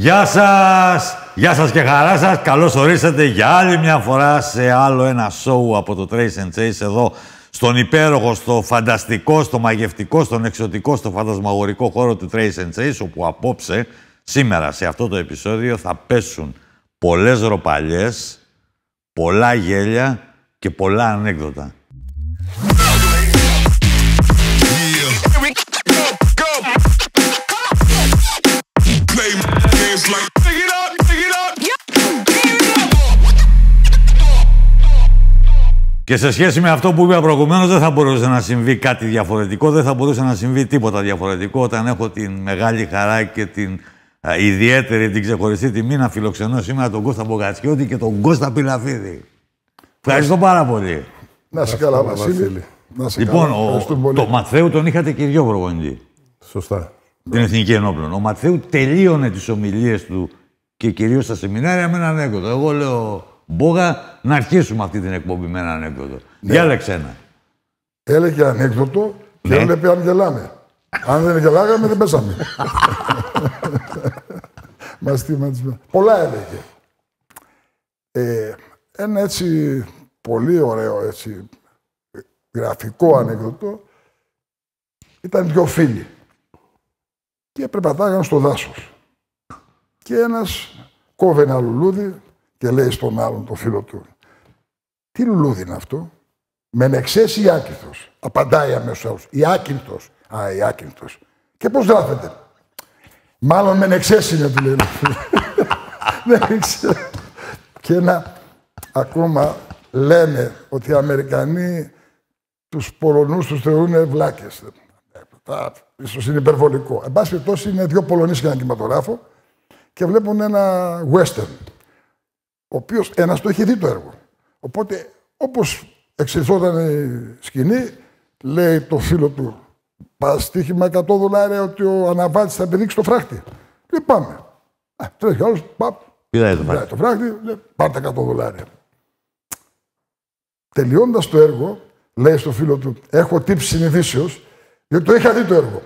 Γεια σας! Γεια σας και χαρά σας. Καλώς ορίσατε για άλλη μια φορά σε άλλο ένα show από το Trace and Chase εδώ στον υπέροχο, στο φανταστικό, στο μαγευτικό, στον εξωτικό, στο φαντασμαγορικό χώρο του Trace and Chase όπου απόψε, σήμερα σε αυτό το επεισόδιο θα πέσουν πολλές ροπαλιές, πολλά γέλια και πολλά ανέκδοτα. Και σε σχέση με αυτό που είπα προηγουμένως, δεν θα μπορούσε να συμβεί κάτι διαφορετικό, δεν θα μπορούσε να συμβεί τίποτα διαφορετικό όταν έχω την μεγάλη χαρά και την α, ιδιαίτερη, την ξεχωριστή τιμή να φιλοξενώ σήμερα τον Κώστα Μπογατσιώτη και τον Κώστα Πιλαφίδη. Ευχαριστώ πάρα πολύ. Να σε καλά, Βασίλη. Να σε Λοιπόν, καλά. ο, Ευχαριστούμε πολύ. το Ματθαίου τον είχατε και οι δυο προπονητή. Σωστά. Την Εθνική Ενόπλων. Ο Ματθαίου τελείωνε τις ομιλίες του και κυρίως στα σεμινάρια με ένα ανέκδοτο. Εγώ λέω, Μπόγα, να αρχίσουμε αυτή την εκπομπή με ένα ανέκδοτο. Διάλεξε ένα. Έλεγε ανέκδοτο και Ναι. έβλεπε αν γελάμε. Αν δεν γελάγαμε, δεν πέσαμε. Μαστίματισμα. Πολλά έλεγε. Ε, ένα έτσι πολύ ωραίο έτσι γραφικό ανέκδοτο ήταν δυο φίλοι και περπατάγαν στο δάσος. Και ένας κόβε ένα λουλούδι και λέει στον άλλον, το φίλο του, τι λουλούδι είναι αυτό, Μενεξές ή άκυνθος. Απαντάει αμέσως άλλος. Η άκυνθος. Α, η άκυνθος. Και πώς γράφεται; Μάλλον μενεξές είναι, του λέει. Δεν ήξερε. Και ένα ακόμα λένε ότι οι Αμερικανοί τους Πολωνούς τους θεωρούν βλάκες. Τα- Ίσως είναι υπερβολικό. Εν πάση περιπτώσει είναι δύο Πολωνοί σε ένα κινηματογράφο και βλέπουν ένα western ο οποίος ένας το είχε δει το έργο. Οπότε, όπως εξελισσόταν η σκηνή, λέει το φίλο του, πα στοίχημα 100 δολάρια ότι ο αναβάτης θα επιδείξει το φράχτη. Λέει, πάμε. Α, τρέχει ο άλλος, παπ, Πήρατε το πήρε φράχτη. το φράχτη, λέει, πάρτε 100 δολάρια. Τελειώντας το έργο, λέει στο φίλο του, έχω τύψει συνειδήσεω, διότι το είχα δει το έργο.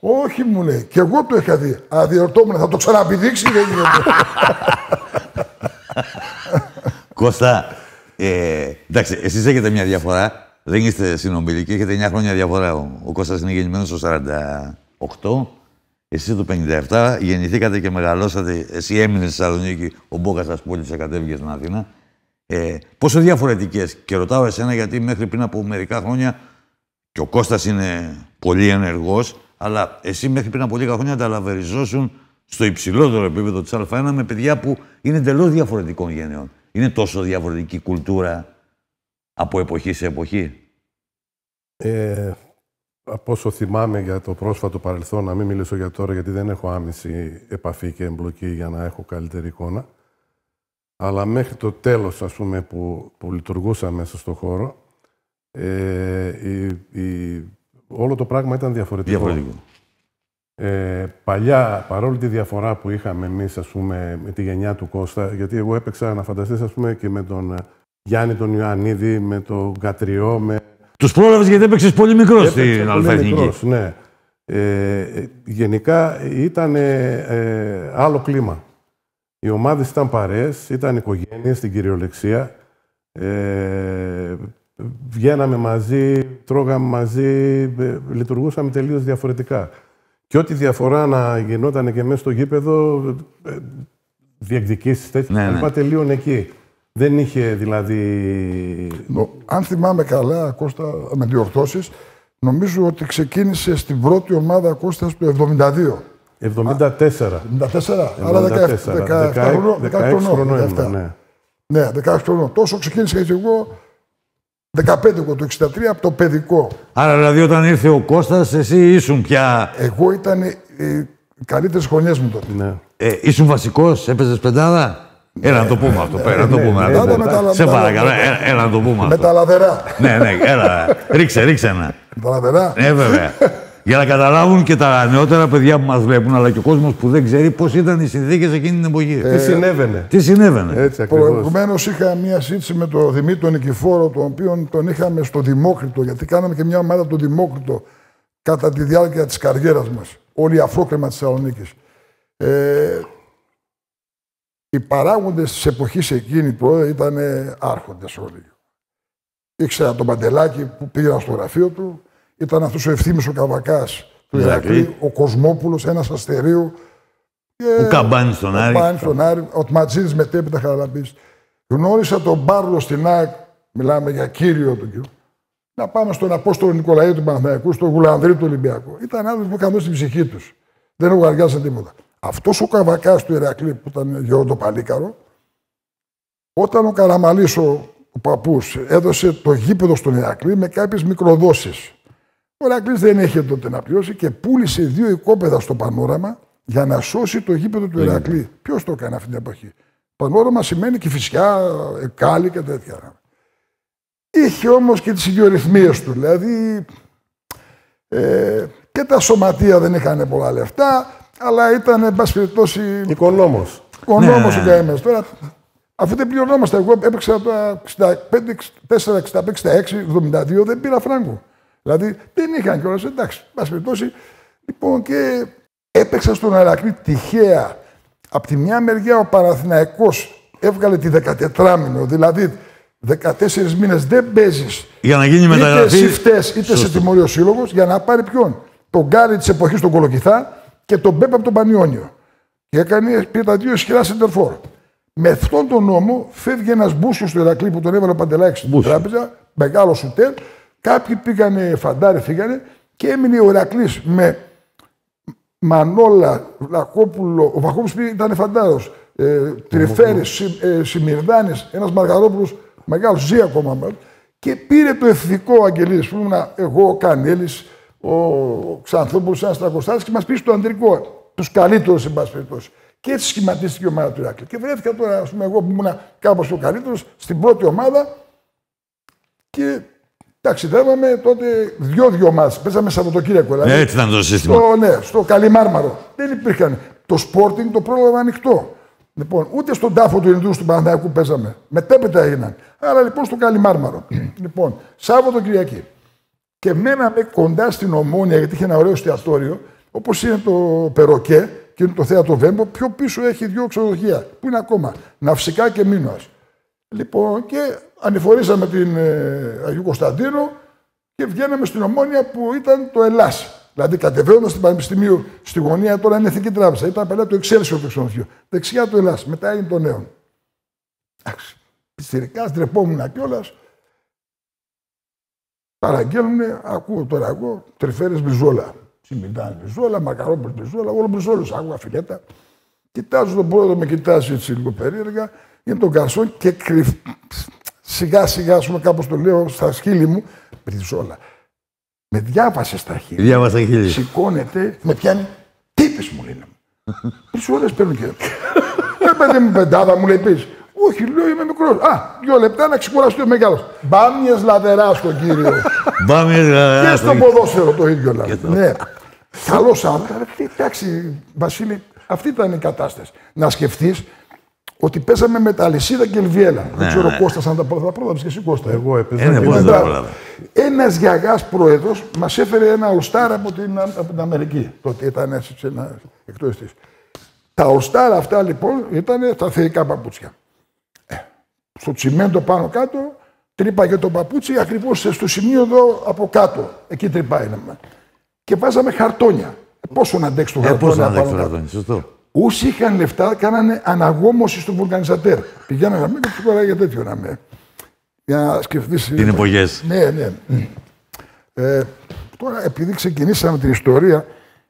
Όχι, μου λέει, και εγώ το είχα δει. Αδιορτόμουν, θα το ξαναπηδήξει, δεν γίνεται. Κώστα, ε, εντάξει, εσείς έχετε μια διαφορά. Δεν είστε συνομιλικοί, έχετε 9 χρόνια διαφορά. Ο, ο Κώστας είναι γεννημένος το 48, εσείς το 57, γεννηθήκατε και μεγαλώσατε. Εσύ έμεινες στη Θεσσαλονίκη, ο Μπόκας σας πούλησε, κατέβηκε στην Αθήνα. Ε, πόσο διαφορετικές, και ρωτάω εσένα γιατί μέχρι πριν από μερικά χρόνια και ο Κώστας είναι πολύ ενεργός, αλλά εσύ μέχρι πριν από λίγα χρόνια ταλαβεριζόσουν στο υψηλότερο επίπεδο της Α1 με παιδιά που είναι εντελώς διαφορετικών γενεών. Είναι τόσο διαφορετική κουλτούρα από εποχή σε εποχή. Ε, από όσο θυμάμαι για το πρόσφατο παρελθόν, να μην μιλήσω για τώρα γιατί δεν έχω άμεση επαφή και εμπλοκή για να έχω καλύτερη εικόνα. Αλλά μέχρι το τέλος, ας πούμε, που, που λειτουργούσα μέσα στο χώρο, ε, η, η- όλο το πράγμα ήταν διαφορετικό. Διαφορετικό. Ε, παλιά, παρόλη τη διαφορά που είχαμε εμείς, ας πούμε, με τη γενιά του Κώστα, γιατί εγώ έπαιξα, να φανταστείς, ας πούμε, και με τον ε, Γιάννη τον Ιωαννίδη, με τον Κατριό, με Τους πρόλαβες γιατί έπαιξες πολύ μικρός Έπαιξα στην πολύ Αλφα μικρός, ναι. Ε, ε, γενικά ήταν ε, ε, άλλο κλίμα. Οι ομάδες ήταν παρέες, ήταν οικογένειες στην κυριολεξία. Ε, βγαίναμε μαζί, τρώγαμε μαζί, ε, λειτουργούσαμε τελείως διαφορετικά. Και ό,τι διαφορά να γινόταν και μέσα στο γήπεδο, ε, διεκδικήσεις τέτοια, Ναι, ναι. ναι, τελείωνε εκεί. Δεν είχε δηλαδή... Νο- Αν θυμάμαι καλά, Κώστα, με διορθώσεις, νομίζω ότι ξεκίνησε στην πρώτη ομάδα Κώστας το 72. 74. 74, άρα 17 17 χρονών. 16 17 χρονών 17. ήμουν, ναι. Ναι, 16 χρονών. Τόσο ξεκίνησα έτσι εγώ, 15 εγώ, το 63, από το παιδικό. Άρα δηλαδή όταν ήρθε ο Κώστας, εσύ ήσουν πια... Εγώ ήταν οι, οι καλύτερες χρονιές μου τότε. ναι. Ε, ήσουν βασικός, έπαιζες πεντάδα; Έλα να το πούμε αυτό, πέρα, να το ναι, πούμε. ναι, να το ναι, πούμε. με τα- Σε με τα- παρακαλώ, ε, έλα να το πούμε Με αυτό. τα λαδερά. Ναι, ναι, έλα. Ρίξε, ρίξε ένα. Με τα λαδερά. Ε, βέβαια. Για να καταλάβουν και τα νεότερα παιδιά που μας βλέπουν, αλλά και ο κόσμος που δεν ξέρει πώς ήταν οι συνθήκες εκείνη την εποχή. Τι συνέβαινε; Τι συνέβαινε; Έτσι ακριβώς. Προηγουμένως είχα μία σύντηση με τον Δημήτρη τον Νικηφόρο, τον οποίο τον είχαμε στο Δημόκριτο, γιατί κάναμε και μια ομάδα του Δημόκριτο κατά τη διάρκεια της καριέρας μας. Όλοι οι αφρόκρεμα της Θεσσαλονίκης. Ε, οι παράγοντες της εποχής εκείνη που ήταν άρχοντες όλοι. Ήξερα τον Παντελάκη που πήγαινα στο γραφείο του, ήταν αυτός ο ευθύνη ο Καβακάς του Ηρακλή, ο Κοσμόπουλος, ένας αστερίου. Ο Καμπάνη στον Άρη. Ο Καμπάνη στον Άρη, ο Τματζίδη μετέπειτα Χαραλαμπής. Γνώρισα τον Μπάρλο στην ΑΕΚ, μιλάμε για κύριο του κύριο. Να πάμε στον Απόστολο Νικολαίδη του Παναθηναϊκού, στον Γουλανδρή του Ολυμπιακού. Ήταν άνθρωποι που είχαν στην ψυχή τους. Δεν λογαριάσαν τίποτα. Αυτός ο Καβακάς του Ηρακλή που ήταν γιο παλίκαρο, όταν ο Καραμαλής, ο, ο παππούς, έδωσε το γήπεδο στον Ηρακλή με κάποιες μικροδόσεις. Ο Ηρακλή δεν είχε τότε να πληρώσει και πούλησε δύο οικόπεδα στο πανόραμα για να σώσει το γήπεδο του Ηρακλή. Ποιος το έκανε αυτή την εποχή; Πανόραμα σημαίνει και φυσικά, κάλλη και τέτοια. Είχε όμως και τις ιδιορυθμίες του. Δηλαδή ε, και τα σωματεία δεν είχαν πολλά λεφτά, αλλά ήταν, εν πάση περιπτώσει. Οικονόμος. Οικονόμος ναι. ο Καημένο. Τώρα, αφού δεν πληρωνόμαστε, εγώ έπαιξα το 65, 4, 65, 66, 72, δεν πήρα φράγκο. Δηλαδή δεν είχαν κιόλας. Εντάξει, εν πάση περιπτώσει. Λοιπόν, και έπαιξα στον Αρακλή τυχαία. Από τη μια μεριά ο Παναθηναϊκός έβγαλε τη 14 μήνο, δηλαδή 14 μήνες δεν παίζεις. Για να γίνει μεταγραφή. Είτε σε είτε σε τιμωρίο σύλλογος για να πάρει ποιον; Τον Γκάρι της εποχής του Κολοκυθά και τον Μπέπ από τον Πανιόνιο. Και έκανε, πήρε τα δύο ισχυρά σεντερφόρ. Με αυτόν τον νόμο φεύγει ένας μπούσιος στο Ηρακλή που τον έβαλε ο Παντελάκης στην τράπεζα, μεγάλο σουτέρ. Κάποιοι πήγανε, φαντάρι φύγανε και έμεινε ο Ηρακλή με Μανόλα, Λακόπουλο, ο Βαχόπουλο ήταν φαντάρος. Ε, Τριφέρης, ε, Σιμυρδάνη, ένας Μαργαρόπουλος μεγάλος, ζει ακόμα. Και πήρε το εθνικό Αγγελίδης, που ήμουν εγώ, ο Κανέλης, ο Ξανθόπουλος, ένας Τραγωστάτη και μας πήρε το αντρικό. Τους καλύτερους, εν πάση περιπτώσει. Και έτσι σχηματίστηκε η ομάδα του Ηράκλη. Και βρέθηκα τώρα, ας πούμε, εγώ που ήμουν κάπως ο καλύτερος στην πρώτη ομάδα και ταξιδεύαμε τότε δυο-δυο ομάδε. Παίζαμε Σαββατοκύριακο. Δηλαδή, Έτσι ήταν το σύστημα. Στο, ναι, στο Καλιμάρμαρο. Δεν υπήρχαν. Το Sporting το πρόλαβα ανοιχτό. Λοιπόν, ούτε στον τάφο του Ινδού του Παναθηναϊκού παίζαμε. Μετέπειτα έγιναν. Άρα λοιπόν στο Καλιμάρμαρο. λοιπόν, Σάββατο Κυριακή. Και μέναμε κοντά στην Ομόνια, γιατί είχε ένα ωραίο εστιατόριο, όπως είναι το Περοκέ και είναι το θέατρο Βέμπο. Πιο πίσω έχει δύο ξενοδοχεία, που είναι ακόμα ναυσικά και μήνωας. Λοιπόν, και ανηφορήσαμε την ε, Αγίου Κωνσταντίνου και βγαίναμε στην Ομόνια που ήταν το Ελλάς. Δηλαδή κατεβαίνοντας στην Πανεπιστημίου στη γωνία, τώρα είναι Εθνική Τράπεζα. Ήταν παλιά το Εξέλσιο το ξενοδοχείο. Δεξιά το Ελλάς, μετά είναι το Νέο. Εντάξει. Πιστηρικά, ντρεπόμουν κιόλας. Παραγγέλνουν, ακούω τώρα εγώ, τρυφέρες μπριζόλα. Σιμιντάν μπριζόλα, μακαρόπουλο μπριζόλα, όλο μπριζόλο, άκουγα φιλέτα. Κοιτάζω τον πρόεδρο, με κοιτάζει έτσι λίγο περίεργα. Είναι τον καρσόν και κρυφ... σιγά σιγά, ας πούμε, κάπως το λέω στα σκύλι μου, μπριζόλα. Με διάβασες στα χείλη. Διάβασα χείλη. Σηκώνεται, με πιάνει. Τι είπες, μου λέει. Τρεις ώρες παίρνω και. Ε, παιδί μου, πεντάδα μου λέει πεις. Όχι, λέω είμαι μικρός. Α, δύο λεπτά να ξεκουραστεί ο μεγάλος. Μπάμιες λαδεράς στον κύριο. Μπάμιες λαδεράς. Και στο ποδόσφαιρο το ίδιο λάδι. Ναι. Καλό άνθρωπο. Εντάξει, Βασίλη, αυτή ήταν η κατάσταση. Να σκεφτείς ότι παίζαμε με τα λυσίδα και ελβιέλα. Ναι, Δεν ξέρω, ναι. Κώστα, αν τα πρώτα πρόλαβες και εσύ Κώστα. Εγώ έπαιζα. Ε, ναι, Ένας γιαγάς πρόεδρος μας έφερε ένα οστάρα από την, από την Αμερική. Τότε ήταν έτσι ένα εκτός της. Τα οστάρα αυτά λοιπόν ήταν τα θεϊκά παπούτσια. Ε, στο τσιμέντο πάνω κάτω τρύπαγε το παπούτσι ακριβώς στο σημείο εδώ από κάτω. Εκεί τρυπάει. Και βάζαμε χαρτόνια. Πόσο να αντέξει το χαρτόνια. Ε, πόσο να αντέξει το χαρτόνια, σωστό. Όσοι είχαν λεφτά, κάνανε αναγόμωση στο βουλκανιζατέρ. Πηγαίνανε να μην και του για τέτοιο να με. Για να σκεφτείς. Είναι εποχές. Ναι, ναι. Ε, τώρα, επειδή ξεκινήσαμε την ιστορία,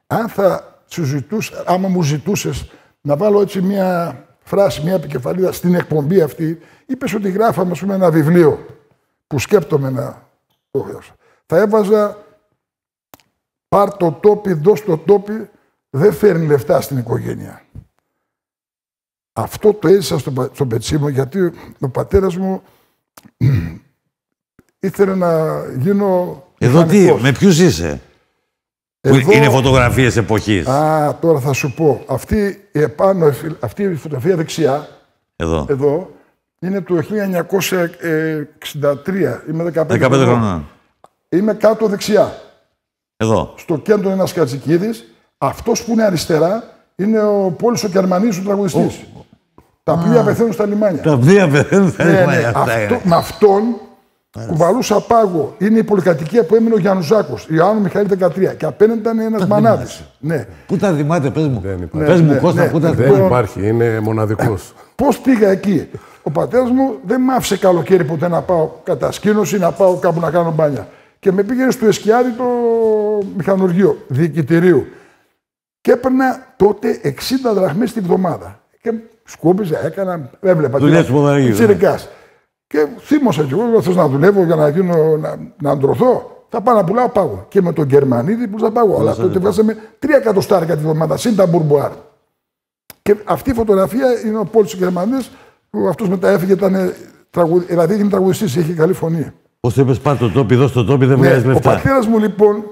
αν θα σου ζητούσα, άμα μου ζητούσες να βάλω έτσι μια φράση, μια επικεφαλίδα στην εκπομπή αυτή, είπες ότι γράφαμε πούμε, ένα βιβλίο που σκέπτομαι να το Θα έβαζα πάρ το τόπι, δώσ' το τόπι, δεν φέρνει λεφτά στην οικογένεια. Αυτό το έζησα στο, στο πετσί γιατί ο πατέρας μου ήθελε να γίνω Εδώ τι, με ποιους είσαι; Εδώ... Είναι φωτογραφίες εποχής. Α, τώρα θα σου πω. Αυτή η, επάνω, αυτή η φωτογραφία δεξιά, εδώ, εδώ είναι το 1963. Είμαι 15, 15 χρόνια. Είμαι κάτω δεξιά. Εδώ. Στο κέντρο είναι ένας Κατσικίδης αυτός που είναι αριστερά είναι ο Πόλης ο Γερμανής, ο τραγουδιστής. Τα πλοία πεθαίνουν στα λιμάνια. Τα πλοία πεθαίνουν στα Ναι, ναι. λιμάνια. Αυτά Αυτό, είναι. με αυτόν κουβαλούσα πάγο. Είναι η πολυκατοικία που έμεινε ο Γιαννουζάκο, Ιωάννου Μιχαήλ 13. Και απέναντι ήταν ένας μανάδη. Ναι. Πού τα θυμάται, πες μου. Δεν υπάρχει. Πες μου, Ναι, Κώστα, ναι. πού τα Δεν θυμάται. υπάρχει, είναι μοναδικός. Πώς πήγα εκεί. Ο πατέρας μου δεν μ' άφησε καλοκαίρι ποτέ να πάω κατασκήνωση, να πάω κάπου να κάνω μπάνια. Και με πήγαινε στο Εσκιάδη το μηχανουργείο διοικητηρίου. Και έπαιρνα τότε 60 δραχμές τη βδομάδα. Και σκούπιζα, έκανα, έβλεπα. Δουλειές του ποδαριού, ναι. Τσιρικάς. Και θύμωσα κι εγώ, λέω, θες να δουλεύω για να, γίνω, να, να αντρωθώ. Θα πάω να πουλάω πάγο. Και με τον Γερμανίδη που θα πάγω. Αλλά τότε βγάζαμε 3 εκατοστάρικα τη βδομάδα, συν τα μπουρμπουάρ. Και αυτή η φωτογραφία είναι ο Πόλης ο Γερμανής, που αυτός μετά έφυγε, ήταν, τραγου... δηλαδή έγινε τραγουδιστής, είχε καλή φωνή. Πώς το είπες, πάρ' το τόπι, δώσ' το τόπι, δεν Ναι, βγάζεις ο λεφτά. πατέρας μου λοιπόν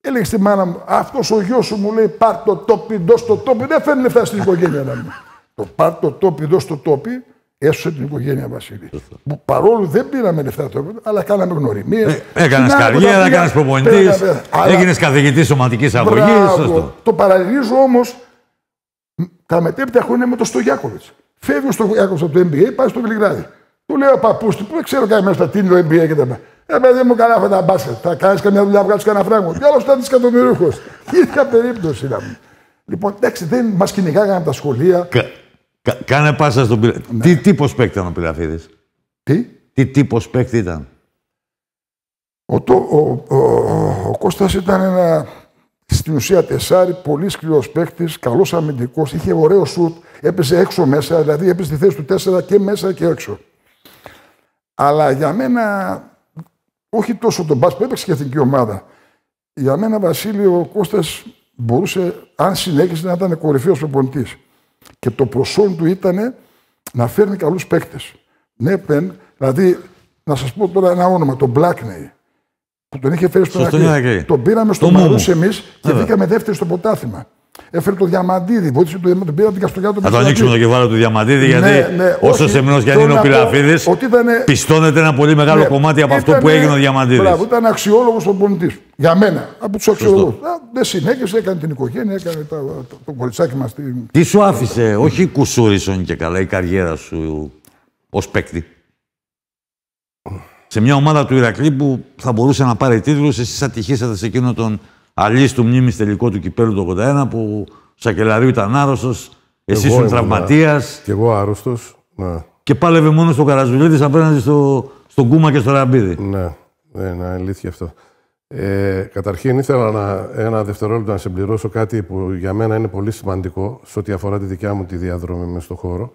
έλεγε στη μάνα μου, αυτός ο γιος σου μου λέει πάρ το τόπι, δώσ' το τόπι, δεν φέρνει λεφτά στην οικογένεια να μου. Το πάρ το τόπι, δώσ' το τόπι, έσωσε την οικογένεια Βασίλη. Που παρόλο δεν πήραμε λεφτά τότε, αλλά κάναμε γνωριμίες. Ε, Έκανες Συνάδελφα, καριέρα, πήγα- έκανες προπονητής, πήγα- πήγα. Αλλά- έγινες καθηγητής σωματικής αγωγής. Μπράβο. Σωστό. Το παραλληλίζω όμως τα μετέπειτα χρόνια με τον Στογιάκοβιτ. Φεύγει ο Στογιάκοβιτ από το NBA, πάει στο Βελιγράδι. Του λέει ο παππούς του, που δεν ξέρω κανένα στα τι είναι το NBA και τα λοιπά. Ε, παιδί μου, καλά αυτά τα μπάσκετ. Θα κάνεις καμιά δουλειά, βγάλεις κανένα φράγκο. Τι άλλος ήταν εκατομμυρίουχος. Ίδια περίπτωση να μου. Λοιπόν, εντάξει, δεν μας κυνηγάγανε από τα σχολεία. Κα- κα- Κάνε πάσα στον πειρα... Ναι. Τι τύπος παίκτη ήταν ο Πυραφίδης. Τι; Τι τύπος παίκτη ήταν; Ο, το, ο, ο, ο Κώστας ήταν ένα στην ουσία τεσάρι, πολύ σκληρός παίκτης, καλός αμυντικός, είχε ωραίο σουτ, έπαιζε έξω μέσα, δηλαδή έπαιζε τη θέση του 4 και μέσα και έξω. Αλλά για μένα, όχι τόσο τον μπάσκετ που έπαιξε και η εθνική ομάδα. Για μένα, Βασίλη, ο Κώστας μπορούσε, αν συνέχισε, να ήταν κορυφαίος προπονητής. Και το προσόν του ήταν να φέρνει καλούς παίκτες. Ναι, πεν, δηλαδή, να σας πω τώρα ένα όνομα, τον Blackney, που τον είχε φέρει στον Στον Ηρακλή. Ηρακλή. Τον πήραμε στο Το Μούμου. Μαρούς εμείς και Βέβαια. βγήκαμε δεύτεροι στο ποτάθημα. Έφερε το Διαμαντίδη, βοήθησε το Διαμαντίδη, τον πήρα την Καστοριά του Θα το ανοίξουμε το κεφάλαιο του Διαμαντίδη, γιατί ναι, όσο όχι. σεμνός κι αν Θέλω είναι ο να πω Πυραφίδης, ότι ήτανε- πιστώνεται ένα πολύ μεγάλο Ναι, κομμάτι από αυτό ήτανε- που έγινε ο Διαμαντίδης. Μπράβο, ήταν αξιόλογος προπονητή. Για μένα, από τους αξιόλογους. Δεν συνέχισε, έκανε την οικογένεια, έκανε τα, το, το κοριτσάκι μας. Την... Τι σου άφησε, όχι κουσούρισον και καλά, η καριέρα σου ως παίκτη. Σε μια ομάδα του Ηρακλή που θα μπορούσε να πάρει τίτλους, εσείς ατυχήσατε σε εκείνο τον αλής του μνήμης τελικό του κυπέλου του 81, που ο Σακελαρίου ήταν άρρωστος, εσύ Εγώ ήσουν ήμουνα. τραυματίας Κι εγώ άρρωστος. Ναι, και πάλευε μόνος στο Καραζουλίδης απέναντι στο, στον Κούμα και στο Ραμπίδη. ναι, ναι, είναι αλήθεια αυτό. Ε, καταρχήν ήθελα να, ένα δευτερόλεπτο να συμπληρώσω κάτι που για μένα είναι πολύ σημαντικό σε ό,τι αφορά τη δικιά μου τη διαδρομή μες στον χώρο.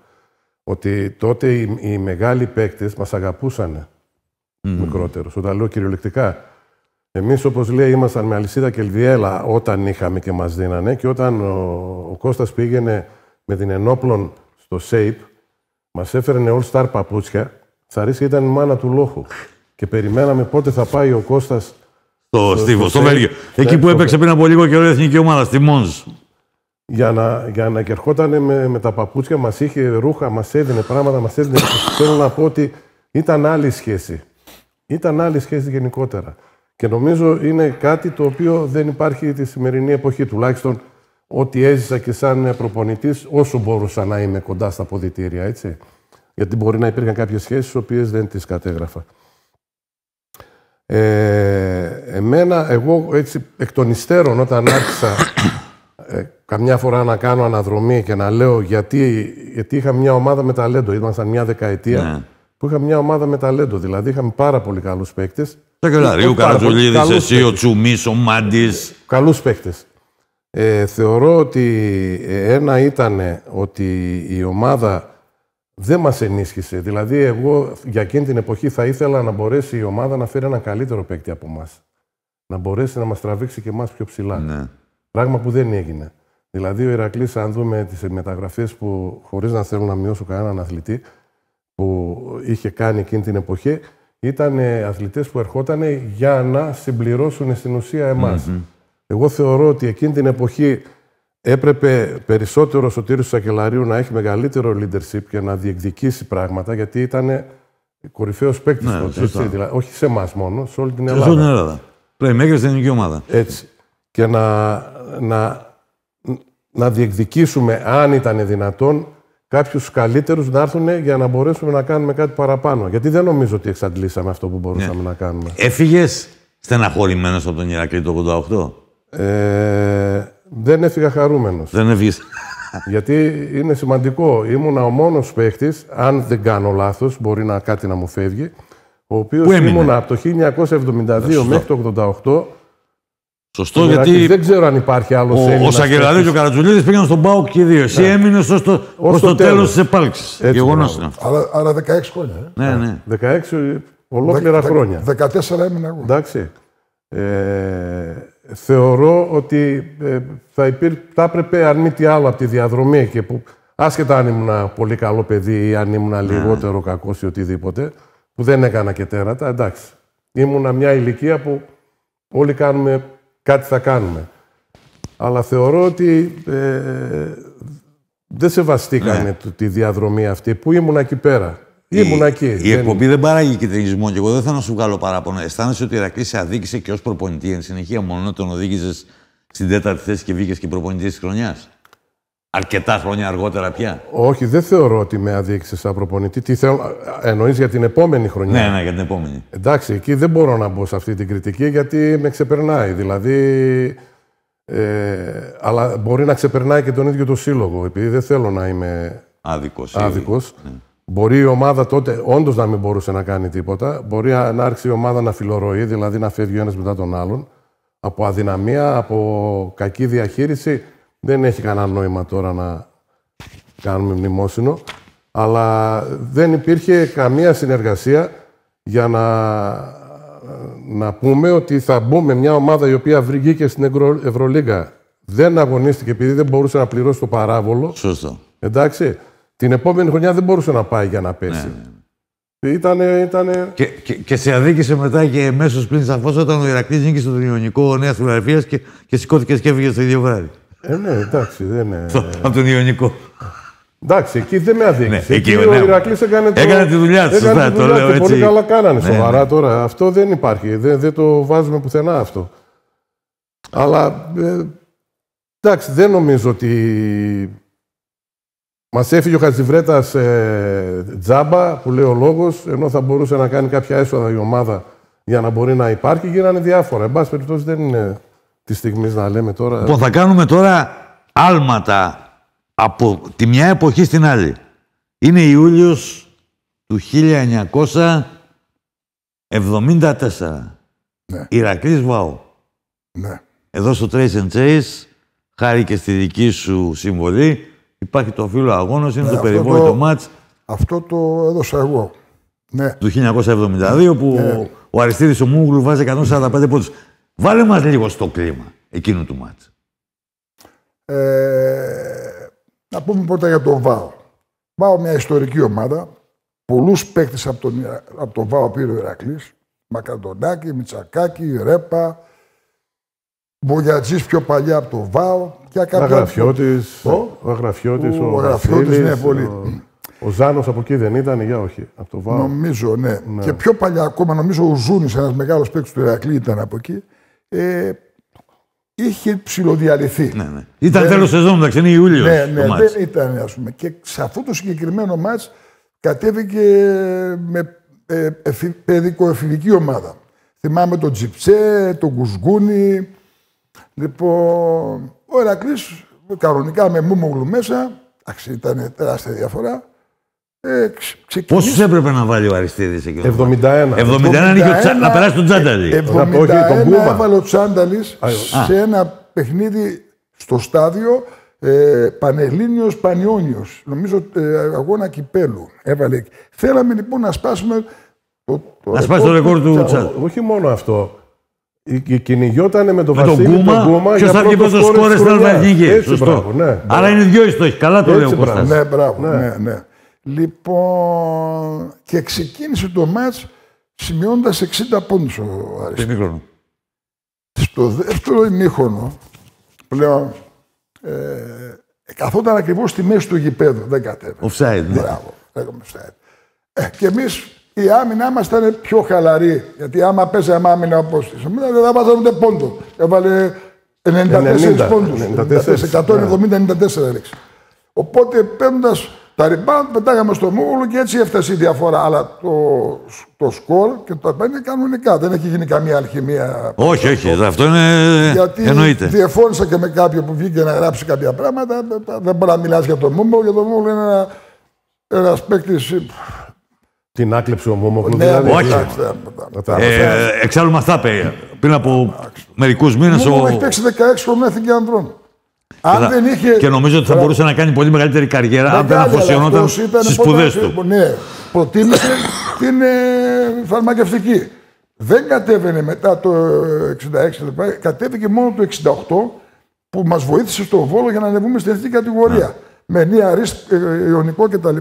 Ότι τότε οι, οι μεγάλοι παίκτες μας αγαπούσαν μικρότερους. Όταν λέω κυριολεκτικά. Εμείς, όπως λέει, ήμασταν με αλυσίδα και ελδιέλα όταν είχαμε και μας δίνανε και όταν ο, ο Κώστας πήγαινε με την ενόπλων στο ΣΕΙΠ, μας έφερνε all star παπούτσια, Θαρίσια ήταν η μάνα του λόχου. Και περιμέναμε πότε θα πάει ο Κώστας Στο Στίβο, στο στο- Βέλγιο. στο- Εκεί που στο- έπαιξε πριν από λίγο καιρό η εθνική ομάδα, στη Μόνζ. για να, για να και ερχόταν με, με τα παπούτσια, μας είχε ρούχα, μας έδινε πράγματα, μας έδινε. Θέλω να πω ότι ήταν άλλη σχέση. Ήταν άλλη σχέση γενικότερα. Και νομίζω είναι κάτι το οποίο δεν υπάρχει τη σημερινή εποχή. Τουλάχιστον ό,τι έζησα και σαν προπονητής, όσο μπορούσα να είμαι κοντά στα ποδητήρια, έτσι. Γιατί μπορεί να υπήρχαν κάποιες σχέσεις, τις οποίες δεν τις κατέγραφα. Ε, εμένα, εγώ έτσι εκ των υστέρων όταν άρχισα ε, καμιά φορά να κάνω αναδρομή και να λέω γιατί, γιατί είχα μια ομάδα με ταλέντο. Ήμασταν μια δεκαετία Ναι. που είχα μια ομάδα με ταλέντο. Δηλαδή είχαμε πάρα πολύ καλούς παίκτες. Σακελαρίου, Όχι πάρα πολύ, Καρατζουλίδης, καλούς εσύ, ο παίκτες. Τσουμής, ο Μάντης. Καλούς παίκτες. Ε, θεωρώ ότι ε, ένα ήταν ότι η ομάδα δεν μας ενίσχυσε. Δηλαδή, εγώ για εκείνη την εποχή θα ήθελα να μπορέσει η ομάδα να φέρει ένα καλύτερο παίκτη από μας. Να μπορέσει να μας τραβήξει και εμάς πιο ψηλά. Ναι. Πράγμα που δεν έγινε. Δηλαδή, ο Ηρακλής, αν δούμε τις μεταγραφές που, χωρίς να θέλω να μειώσω κανέναν αθλητή, που είχε κάνει εκείνη την εποχή, ήταν ε, αθλητές που ερχόταν για να συμπληρώσουν στην ουσία εμάς. Εγώ θεωρώ ότι εκείνη την εποχή έπρεπε περισσότερο ο Σωτήρης Σακελαρίου να έχει μεγαλύτερο leadership και να διεκδικήσει πράγματα, γιατί ήταν κορυφαίος παίκτης Ναι, τότε. σωστά. έτσι, δηλαδή, όχι σε εμάς μόνο, σε όλη την Σε Ελλάδα. όλη την Ελλάδα. Playmaker στην ελληνική ομάδα. Έτσι. Και να, να, να διεκδικήσουμε, αν ήταν δυνατόν, κάποιους καλύτερους να έρθουν για να μπορέσουμε να κάνουμε κάτι παραπάνω. Γιατί δεν νομίζω ότι εξαντλήσαμε αυτό που μπορούσαμε να κάνουμε. Έφυγες; Στεναχωρημένος από τον Ηρακλή το 88. Ε, δεν έφυγα χαρούμενος. Δεν έφυγες. Γιατί είναι σημαντικό. Ήμουνα ο μόνος παίχτης, αν δεν κάνω λάθος, μπορεί να κάτι να μου φεύγει, ο οποίος Πού έμεινε; ήμουνα από το 1972 Σωστό. μέχρι το 88. Σωστό, Ηρακλής. γιατί Δεν ξέρω αν υπάρχει άλλος ο, ο Σαγκελαρίου και ο Καρατζουλίδης πήγαν στον Πάο και οι δύο. Εσύ έμεινες ως το, ως το το τέλος τέλος. της επάλξης. Έτσι, Γεγονός μπράβο. είναι αυτό. Άρα, άρα 16 χρόνια. Ε. Ναι, ναι. 16 ολόκληρα Δε- χρόνια. 14 έμεινα εγώ. Εντάξει. Ε, θεωρώ ότι ε, θα, υπήρ, θα έπρεπε, αν μη τι άλλο, από τη διαδρομή και που άσχετα αν ήμουν πολύ καλό παιδί ή αν ήμουν λιγότερο κακός ή οτιδήποτε, που δεν έκανα και τέρατα, εντάξει. Ήμουνα μια ηλικία που όλοι κάνουμε κάτι θα κάνουμε. Αλλά θεωρώ ότι ε, δεν σεβαστήκανε το- τη διαδρομή αυτή που ήμουνα εκεί πέρα. Ήμουνα εκεί. Η Δεν- εκπομπή δεν παράγει κυτρινισμό και εγώ δεν θέλω να σου βγάλω παράπονο. Αισθάνεσαι ότι ο Ηρακλής σε αδίκησε και ως προπονητή εν συνεχεία μόνο τον οδήγησες στην τέταρτη θέση και βγήκες και προπονητής της χρονιάς. Αρκετά χρόνια αργότερα πια. Όχι, δεν θεωρώ ότι με αδίκησες σαν προπονητή. Τι θέλω, εννοείς για την επόμενη χρονιά; Ναι, ναι, για την επόμενη. Εντάξει, εκεί δεν μπορώ να μπω σε αυτή την κριτική γιατί με ξεπερνάει. Δηλαδή, ε, αλλά μπορεί να ξεπερνάει και τον ίδιο το σύλλογο, επειδή δεν θέλω να είμαι Άδικος. άδικος. Μπορεί η ομάδα τότε όντως να μην μπορούσε να κάνει τίποτα. Μπορεί να άρχισε η ομάδα να φιλορροεί, δηλαδή να φεύγει ο ένας μετά τον άλλον. Από αδυναμία, από κακή διαχείριση. Δεν έχει κανένα νόημα τώρα να κάνουμε μνημόσυνο. Αλλά δεν υπήρχε καμία συνεργασία για να, να πούμε ότι θα μπούμε μια ομάδα η οποία βγήκε στην Ευρω- Ευρωλίγκα. Δεν αγωνίστηκε επειδή δεν μπορούσε να πληρώσει το παράβολο. Σωστό. Εντάξει. Την επόμενη χρονιά δεν μπορούσε να πάει για να πέσει. Ήτανε, ήτανε... Και, και, και σε αδίκησε μετά και αμέσω πριν σαφώς όταν ο Ηρακλής νίκησε στον Ιωνικό Νέας Φιλαδελφία και, και σηκώθηκες και έφυγες το ίδιο βράδυ. Ε, ναι, εντάξει, δεν είναι... Από τον Ιωνικό. εντάξει, εκεί δεν με αδίκησε. Ναι, εκεί, εκεί ο ναι. Ηρακλής έκανε, το... Έκανε τη δουλειά του, Έκανε σωστά, τη το δουλειά λέω του. έτσι. Πολύ καλά κάνανε, Ναι, σοβαρά ναι. τώρα. Αυτό δεν υπάρχει. Δεν, δεν το βάζουμε πουθενά αυτό. Αλλά, ε, εντάξει, δεν νομίζω ότι... Μας έφυγε ο Χατζιβρέτας ε, τζάμπα, που λέει ο λόγος, ενώ θα μπορούσε να κάνει κάποια έσοδα η ομάδα για να μπορεί να υπάρχει. Γίνανε διάφορα. Εν πάση περιπτώσει δεν είναι τη στιγμής να λέμε τώρα; Λοιπόν, θα κάνουμε τώρα άλματα από τη μια εποχή στην άλλη. Είναι Ιούλιος του 1974. Ναι. Ηρακλής Βάου. Ναι. Εδώ στο Trace and Chase, χάρη και στη δική σου συμβολή, υπάρχει το φύλλο αγώνος, είναι Ναι, το αυτό περιβόητο το- μάτς Αυτό το έδωσα εγώ. Ναι. του 1972 που Ναι. ο Αριστίδης ο Μούγλου βάζει 145 πόντους. Βάλε μας λίγο στο κλίμα εκείνου του μάτς. Ε, να πούμε πρώτα για τον ΒΑΟ. ΒΑΟ μια ιστορική ομάδα. Πολλούς παίκτες από τον, Ιρα- από τον ΒΑΟ πήρε ο Ηρακλής. Μακαντονάκη, Μιτσακάκη, Ρέπα. Μπογιατζής πιο παλιά από τον ΒΑΟ. Και κάποια... Αγραφιώτης, Ο; ο Αγραφιώτης, ο, Ο Αγραφιώτης, Βασίλης, ναι, πολύ. Ο, ο Ζάνος από εκεί δεν ήταν, για όχι, από το Βάο. Νομίζω, ναι. Και πιο παλιά ακόμα, νομίζω ο Ζούνης, ένας μεγάλος παίκτης του Ηρακλή ήταν από εκεί. Ε, είχε ψηλοδιαλυθεί. Ναι, ναι. Ήταν Δεν- τέλος σεζόν, εντάξει, είναι Ιούλιος Ναι, το ναι, μάτς. δεν ήταν, ας πούμε. Και σε αυτό το συγκεκριμένο μάτς κατέβηκε με ε, εφη, παιδικο-εφηβική ομάδα. Θυμάμαι τον Τζιψέ, τον Κουσγούνι. Λοιπόν, ο Ερακλής κανονικά με Μούμογλου μέσα, εντάξει, ήταν τεράστια διαφορά. Ε, ξε- ξεκινήσει- Πόσους έπρεπε να βάλει ο Αριστίδης εκεί; 71. 71 είχε ο Τσα- να περάσει τον Τζάνταλη. 71 Να πω, όχι, τον Κούμα. έβαλε ο Τσάνταλης σε ένα παιχνίδι στο στάδιο ε, Πανελλήνιος Πανιόνιος. Νομίζω ε, αγώνα κυπέλου. Έβαλε. εκεί. Θέλαμε λοιπόν να σπάσουμε το, το Να σπάσει το ρεκόρ του Τσάνταλη. Τσάνταλη. Όχι μόνο αυτό. Η, η κυνηγιότανε με τον Με τον Βασίλη Κούμα, τον Κούμα ποιος για θα βγει πρώτος πρώτος σκόρερ σκόρερ της στην χρονιάς. Αλβανική. Έτσι, Σωστό. μπράβο, ναι. Άρα είναι δυο οι στόχοι. Καλά το λέει ο Έτσι, μπράβο. Κώστας. Ναι, μπράβο. Ναι. Ναι, Λοιπόν, και ξεκίνησε το μάτς σημειώνοντας 60 πόντους ο Αριστίδης. Μικρόνο. Στο δεύτερο ημίχρονο, πλέον, ε, καθόταν ακριβώς στη μέση του γηπέδου. Δεν κατέβαινε. Offside. ναι. Μπράβο. Λέγαμε offside. Ε, και εμείς η άμυνα μας ήταν πιο χαλαρή. Γιατί άμα παίζαμε άμυνα όπως της άμυνα, δεν θα βάζαμε ούτε πόντο. Έβαλε 94 90, πόντους. 94, 170-94 έριξε. Οπότε παίρνοντας Τα rebound πετάγαμε στο Μούγουλο και έτσι έφτασε η διαφορά. Αλλά το, το σκορ και το επένδυμα είναι κανονικά. Δεν έχει γίνει καμία αλχημία. Όχι, όχι. Αυτό είναι. Γιατί Εννοείται. διαφώνησα και με κάποιον που βγήκε να γράψει κάποια πράγματα. Δεν μπορεί να μιλάς για τον Μούγουλο. Για τον Μούγουλο είναι ένα, ένας παίκτη. Την άκλεψε ο Μόμογλου, Ναι, δηλαδή. όχι. εντάξει, δεν- Να τα- Ε, εξάλλου μας τα είπε πριν από μερικούς μήνες. Μούγουλο Ο... έχει παίξει 16 χρόνια εθνική ανδρών. Αν Και, δεν είχε. και νομίζω ότι θα μπορούσε να κάνει πολύ μεγαλύτερη καριέρα αν δεν Μεγάλη, αλλά αφοσιωνόταν αυτός ήταν στις πρώτα- σπουδές του. Ναι, προτίμησε την ε, φαρμακευτική. Δεν κατέβαινε μετά το 66, λοιπά, κατέβηκε μόνο το 68 που μας βοήθησε στο Βόλο για να ανεβούμε στην εθνική κατηγορία. Με νέα ρίσκ, ε, ιονικό κτλ.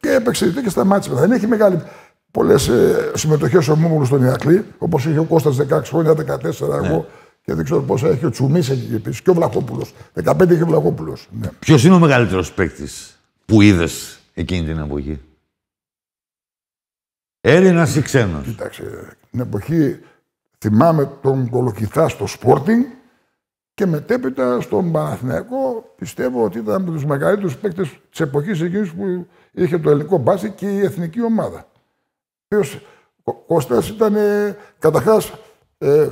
Και έπαιξε και σταμάτησε. μετά. Δεν έχει μεγάλη πολλές ε, συμμετοχές ο Μούμουλου στον Ηρακλή, όπως είχε ο Κώστας 16 χρόνια, 14 εγώ. Και δεν ξέρω πόσα έχει ο Τσουμί εκεί επίση. Και ο Βλαχόπουλος. 15 είχε ο Βλαχόπουλος. Ναι. Ποιος είναι ο μεγαλύτερος παίκτης που είδες εκείνη την εποχή; Έλληνα ή ξένος; Κοίταξε, την εποχή θυμάμαι τον Κολοκυθά στο Sporting και μετέπειτα στον Παναθηναϊκό πιστεύω ότι ήταν από τους μεγαλύτερους παίκτες της εποχής εκείνης που είχε το ελληνικό μπάσκετ και η εθνική ομάδα. Ο οποίος ο Κώστας ήταν ε, καταρχάς ε, ε,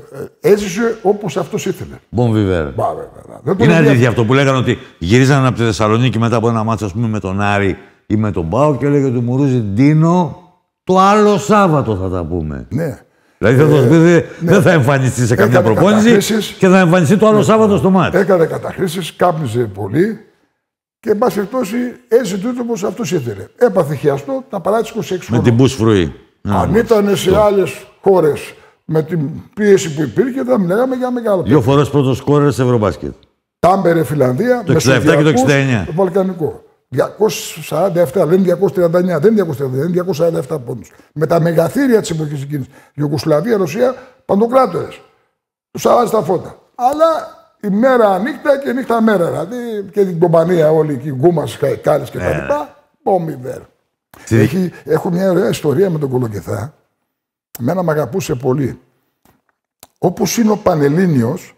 έζησε όπως αυτός ήθελε. Bon Viver. Μπα, βέβαια. Δεν τον Είναι ενδιαφέρει. αλήθεια αυτό που λέγανε ότι γυρίζανε από τη Θεσσαλονίκη μετά από ένα μάτσο, ας πούμε, με τον Άρη ή με τον Πάο και έλεγε του Μουρούζη Ντίνο, το άλλο Σάββατο θα τα πούμε. Ναι. Δηλαδή θα το πει, δεν- δεν θα εμφανιστεί σε καμιά Έκανε προπόνηση καταχρήσεις. και θα εμφανιστεί το άλλο Σάββατο στο μάτι. Έκανε καταχρήσεις, κάπνιζε πολύ και εν πάση περιπτώσει έζησε τούτο όπως αυτός ήθελε. Έπαθε χιαστό, τα παράτησε 26 Με χρόνια. την Μπούς Φρουή. Αν ήταν σε άλλες χώρες με την πίεση που υπήρχε, θα μιλάγαμε για μεγάλο Δύο φορές πρώτος σκόρερ σε Ευρωμπάσκετ. Τάμπερε, Φιλανδία, Το 67 και το Μεσογειακούς, 69. Το Βαλκανικό. 247, λένε 239, δεν είναι 239, είναι 247 πόντους. Με τα μεγαθύρια της εποχής εκείνης. Ιουγκοσλαβία, Ρωσία, παντοκράτορες. Τους αλλάζει τα φώτα. Αλλά η μέρα νύχτα και νύχτα μέρα. Δηλαδή και την κομπανία όλη εκεί, γκούμας, κάλες και τα λοιπά. Πόμιβερ. Έχει, έχω μια ωραία ιστορία με τον Κολοκυθά. Εμένα με αγαπούσε πολύ. Όπως είναι ο Πανελλήνιος,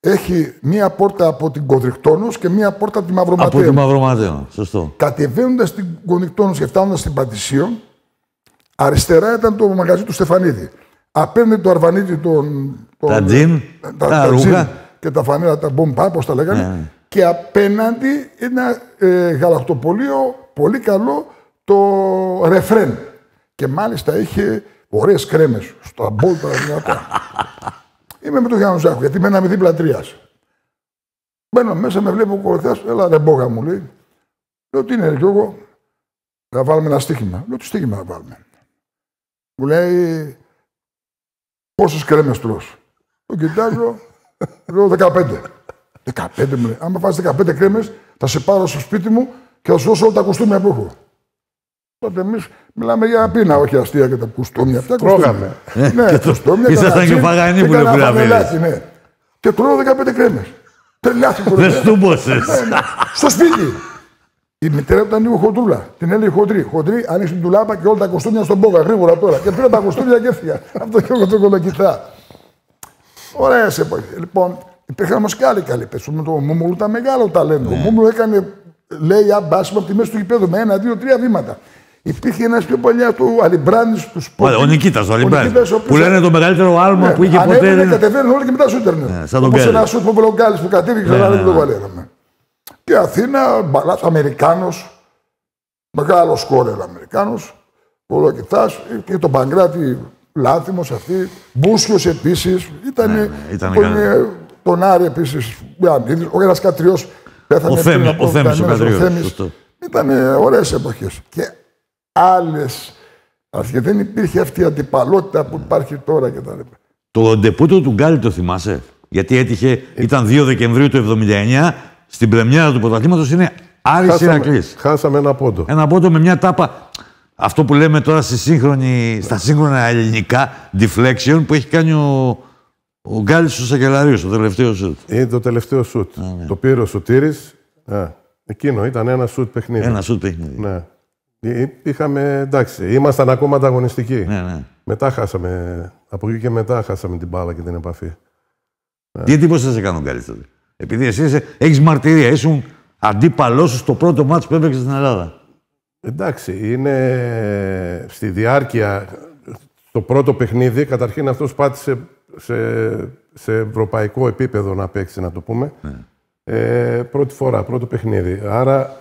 έχει μία πόρτα από την Κοδρικτόνος και μία πόρτα από τη Από τη Μαυροματέα. Μαυροματέο. Σωστό. Κατεβαίνοντας την Κοδρικτόνος και φτάνοντας στην Πατησίων, αριστερά ήταν το μαγαζί του Στεφανίδη. Απέναντι το Αρβανίτη τον... τον- Τα τζιν, τα ρούχα. τζιν και τα φανέλα, τα μπομπά, πώς τα λέγανε. Ναι. Και απέναντι ένα ε, γαλακτοπολείο πολύ καλό, το ρεφρέν. Και μάλιστα είχε ωραίες κρέμες στα μπόλτα δυνατά. Είμαι με τον Γιάννο Ζάχου, γιατί μέναμε δίπλα τρίας. Μπαίνω μέσα, με βλέπει ο κοροθέας, έλα ρε μπόγα μου, λέει. Λέω, τι είναι, ρε Γιώργο, θα βάλουμε ένα στοίχημα. Λέω, τι στοίχημα θα βάλουμε. Μου λέει, πόσες κρέμες τρως. Το κοιτάζω, λέω 15. 15 μου λέει, άμα φας 15 κρέμες, θα σε πάρω στο σπίτι μου και θα σου δώσω όλα τα κουστούμια που έχω. Τότε εμείς μιλάμε για πείνα, όχι αστεία και τα κουστούμια. Αυτά Τρώγαμε. κουστούμια. ναι, κουστούμια. Ήσασταν κανένα και τζιν παγανοί και που κανένα λέω, φανελάκι, ναι. Και τρώω 15 κρέμες. Τρελάθηκε ο Δεν κοροϊδεύος. στούμπωσες. Στο σπίτι. Η μητέρα του ήταν λίγο χοντρούλα. Την έλεγε χοντρή. Χοντρή, άνοιξε την τουλάπα και όλα τα κοστούμια στον πόγα γρήγορα τώρα. Και πήρα τα κοστούμια και έφυγα. Αυτό και εγώ τον κολοκυθά. Ωραία εποχή. Λοιπόν, υπήρχαν όμως και άλλοι καλοί παίκτε. Με το Μούμουλου ήταν μεγάλο ταλέντο. Ο Μούμουλου έκανε, λέει, αμπάσιμο από τη μέση του γηπέδου με ένα, δύο, τρία βήματα. Υπήρχε ένας πιο παλιάς του Αλιμπράνης τους Σπόρτ. Ο Νικήτας, ο Αλιμπράνης. Νικήτας, ο οποίος- Που λένε το μεγαλύτερο άλμα που είχε ποτέ. Ανέβαινε, είναι- κατεβαίνουν όλοι και μετά σου ίντερνετ. Ναι, σαν τον Όπως Γκάλι. ένα σουτ που έβαλε ο Γκάλης που κατέβηκε ξανά ναι, δεν το ναι. βαλέραμε. Και Αθήνα, μπαλάς, Αμερικάνος, μεγάλος σκόρερ Αμερικάνος, πολλοκυθάς, και τον Παγκράτη Λάθιμος αυτή, Μπούσιος επίσης, ήταν, ναι, ήταν τον, καλά. ε, τον Άρη επίσης, Ιωαννίδης, ο ένας Κατριός πέθανε Ο πριν Θέμης- από ο Θέμης ο κανένας, Κατριός, Θέμης. σωστό. Ήταν ε, ωραίες εποχές. Και άλλες, και δεν υπήρχε αυτή η αντιπαλότητα που υπάρχει τώρα κτλ. Το ντεπούτο του Γκάλι το θυμάσαι; Γιατί έτυχε, ήταν 2 Δεκεμβρίου του 79, στην πρεμιέρα του πρωταθλήματος είναι Άρης Χάσαμε, Ηρακλής. χάσαμε ένα πόντο. Ένα πόντο με μια τάπα. Αυτό που λέμε τώρα στη σύγχρονη, στα σύγχρονα ελληνικά, deflection, που έχει κάνει ο, ο Γκάλης στο Σακελαρίου, στο τελευταίο σουτ. Είναι το τελευταίο σουτ. ναι. Το πήρε ο Σωτήρης. Α, εκείνο ήταν ένα σουτ παιχνίδι. Ένα σουτ παιχνίδι. Ναι. Ε, Είχαμε, εντάξει, ήμασταν ακόμα ανταγωνιστικοί. Ναι, ναι. Μετά χάσαμε, από εκεί και μετά χάσαμε την μπάλα και την επαφή. Τι εντύπωση σε έκανε ο Γκάλης τότε; Επειδή εσύ είσαι, έχεις μαρτυρία, ήσουν αντίπαλός σου στο πρώτο μάτσο που έπαιξες στην Ελλάδα. Εντάξει, είναι στη διάρκεια, το πρώτο παιχνίδι, καταρχήν αυτός πάτησε σε, σε ευρωπαϊκό επίπεδο να παίξει, να το πούμε. Ε, πρώτη φορά, πρώτο παιχνίδι. Άρα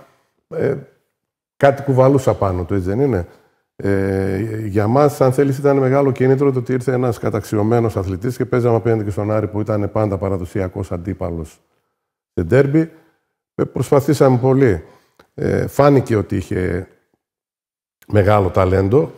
ε, κάτι κουβαλούσα πάνω του, έτσι δεν είναι; Ε, για μας, αν θέλεις, ήταν μεγάλο κίνητρο το ότι ήρθε ένας καταξιωμένος αθλητής και παίζαμε απέναντι και στον Άρη που ήταν πάντα παραδοσιακός αντίπαλος σε ντέρμπι. Ε, προσπαθήσαμε πολύ. Ε, φάνηκε ότι είχε μεγάλο ταλέντο.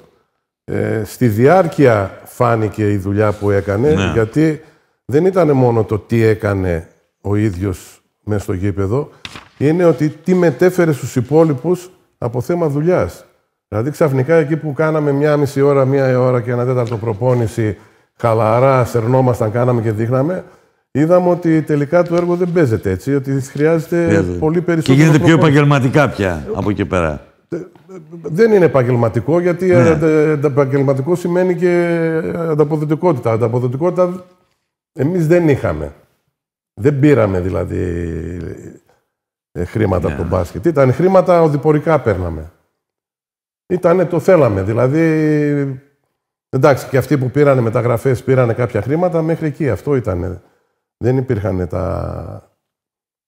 Ε, στη διάρκεια φάνηκε η δουλειά που έκανε, Ναι. γιατί δεν ήταν μόνο το τι έκανε ο ίδιος μέσα στο γήπεδο, είναι ότι τι μετέφερε στους υπόλοιπους από θέμα δουλειάς. Δηλαδή ξαφνικά εκεί που κάναμε μια μισή ώρα, μία ώρα και ένα τέταρτο προπόνηση, χαλαρά, σερνόμασταν, κάναμε και δείχναμε, είδαμε ότι τελικά το έργο δεν παίζεται έτσι, ότι χρειάζεται Χρειάζεται. πολύ Και περισσότερο γίνεται πιο προπόνηση. επαγγελματικά πια από εκεί πέρα. Δεν είναι επαγγελματικό, γιατί Ναι. ε, ε, επαγγελματικό σημαίνει και ανταποδοτικότητα. Ανταποδοτικότητα εμείς δεν είχαμε. Δεν πήραμε δηλαδή ε, χρήματα από τον μπάσκετ. Ήταν χρήματα οδηπορικά παίρναμε. Ήτανε το θέλαμε. Δηλαδή, εντάξει, και αυτοί που πήρανε μεταγραφές πήρανε κάποια χρήματα μέχρι εκεί. Αυτό ήταν. Δεν υπήρχαν τα...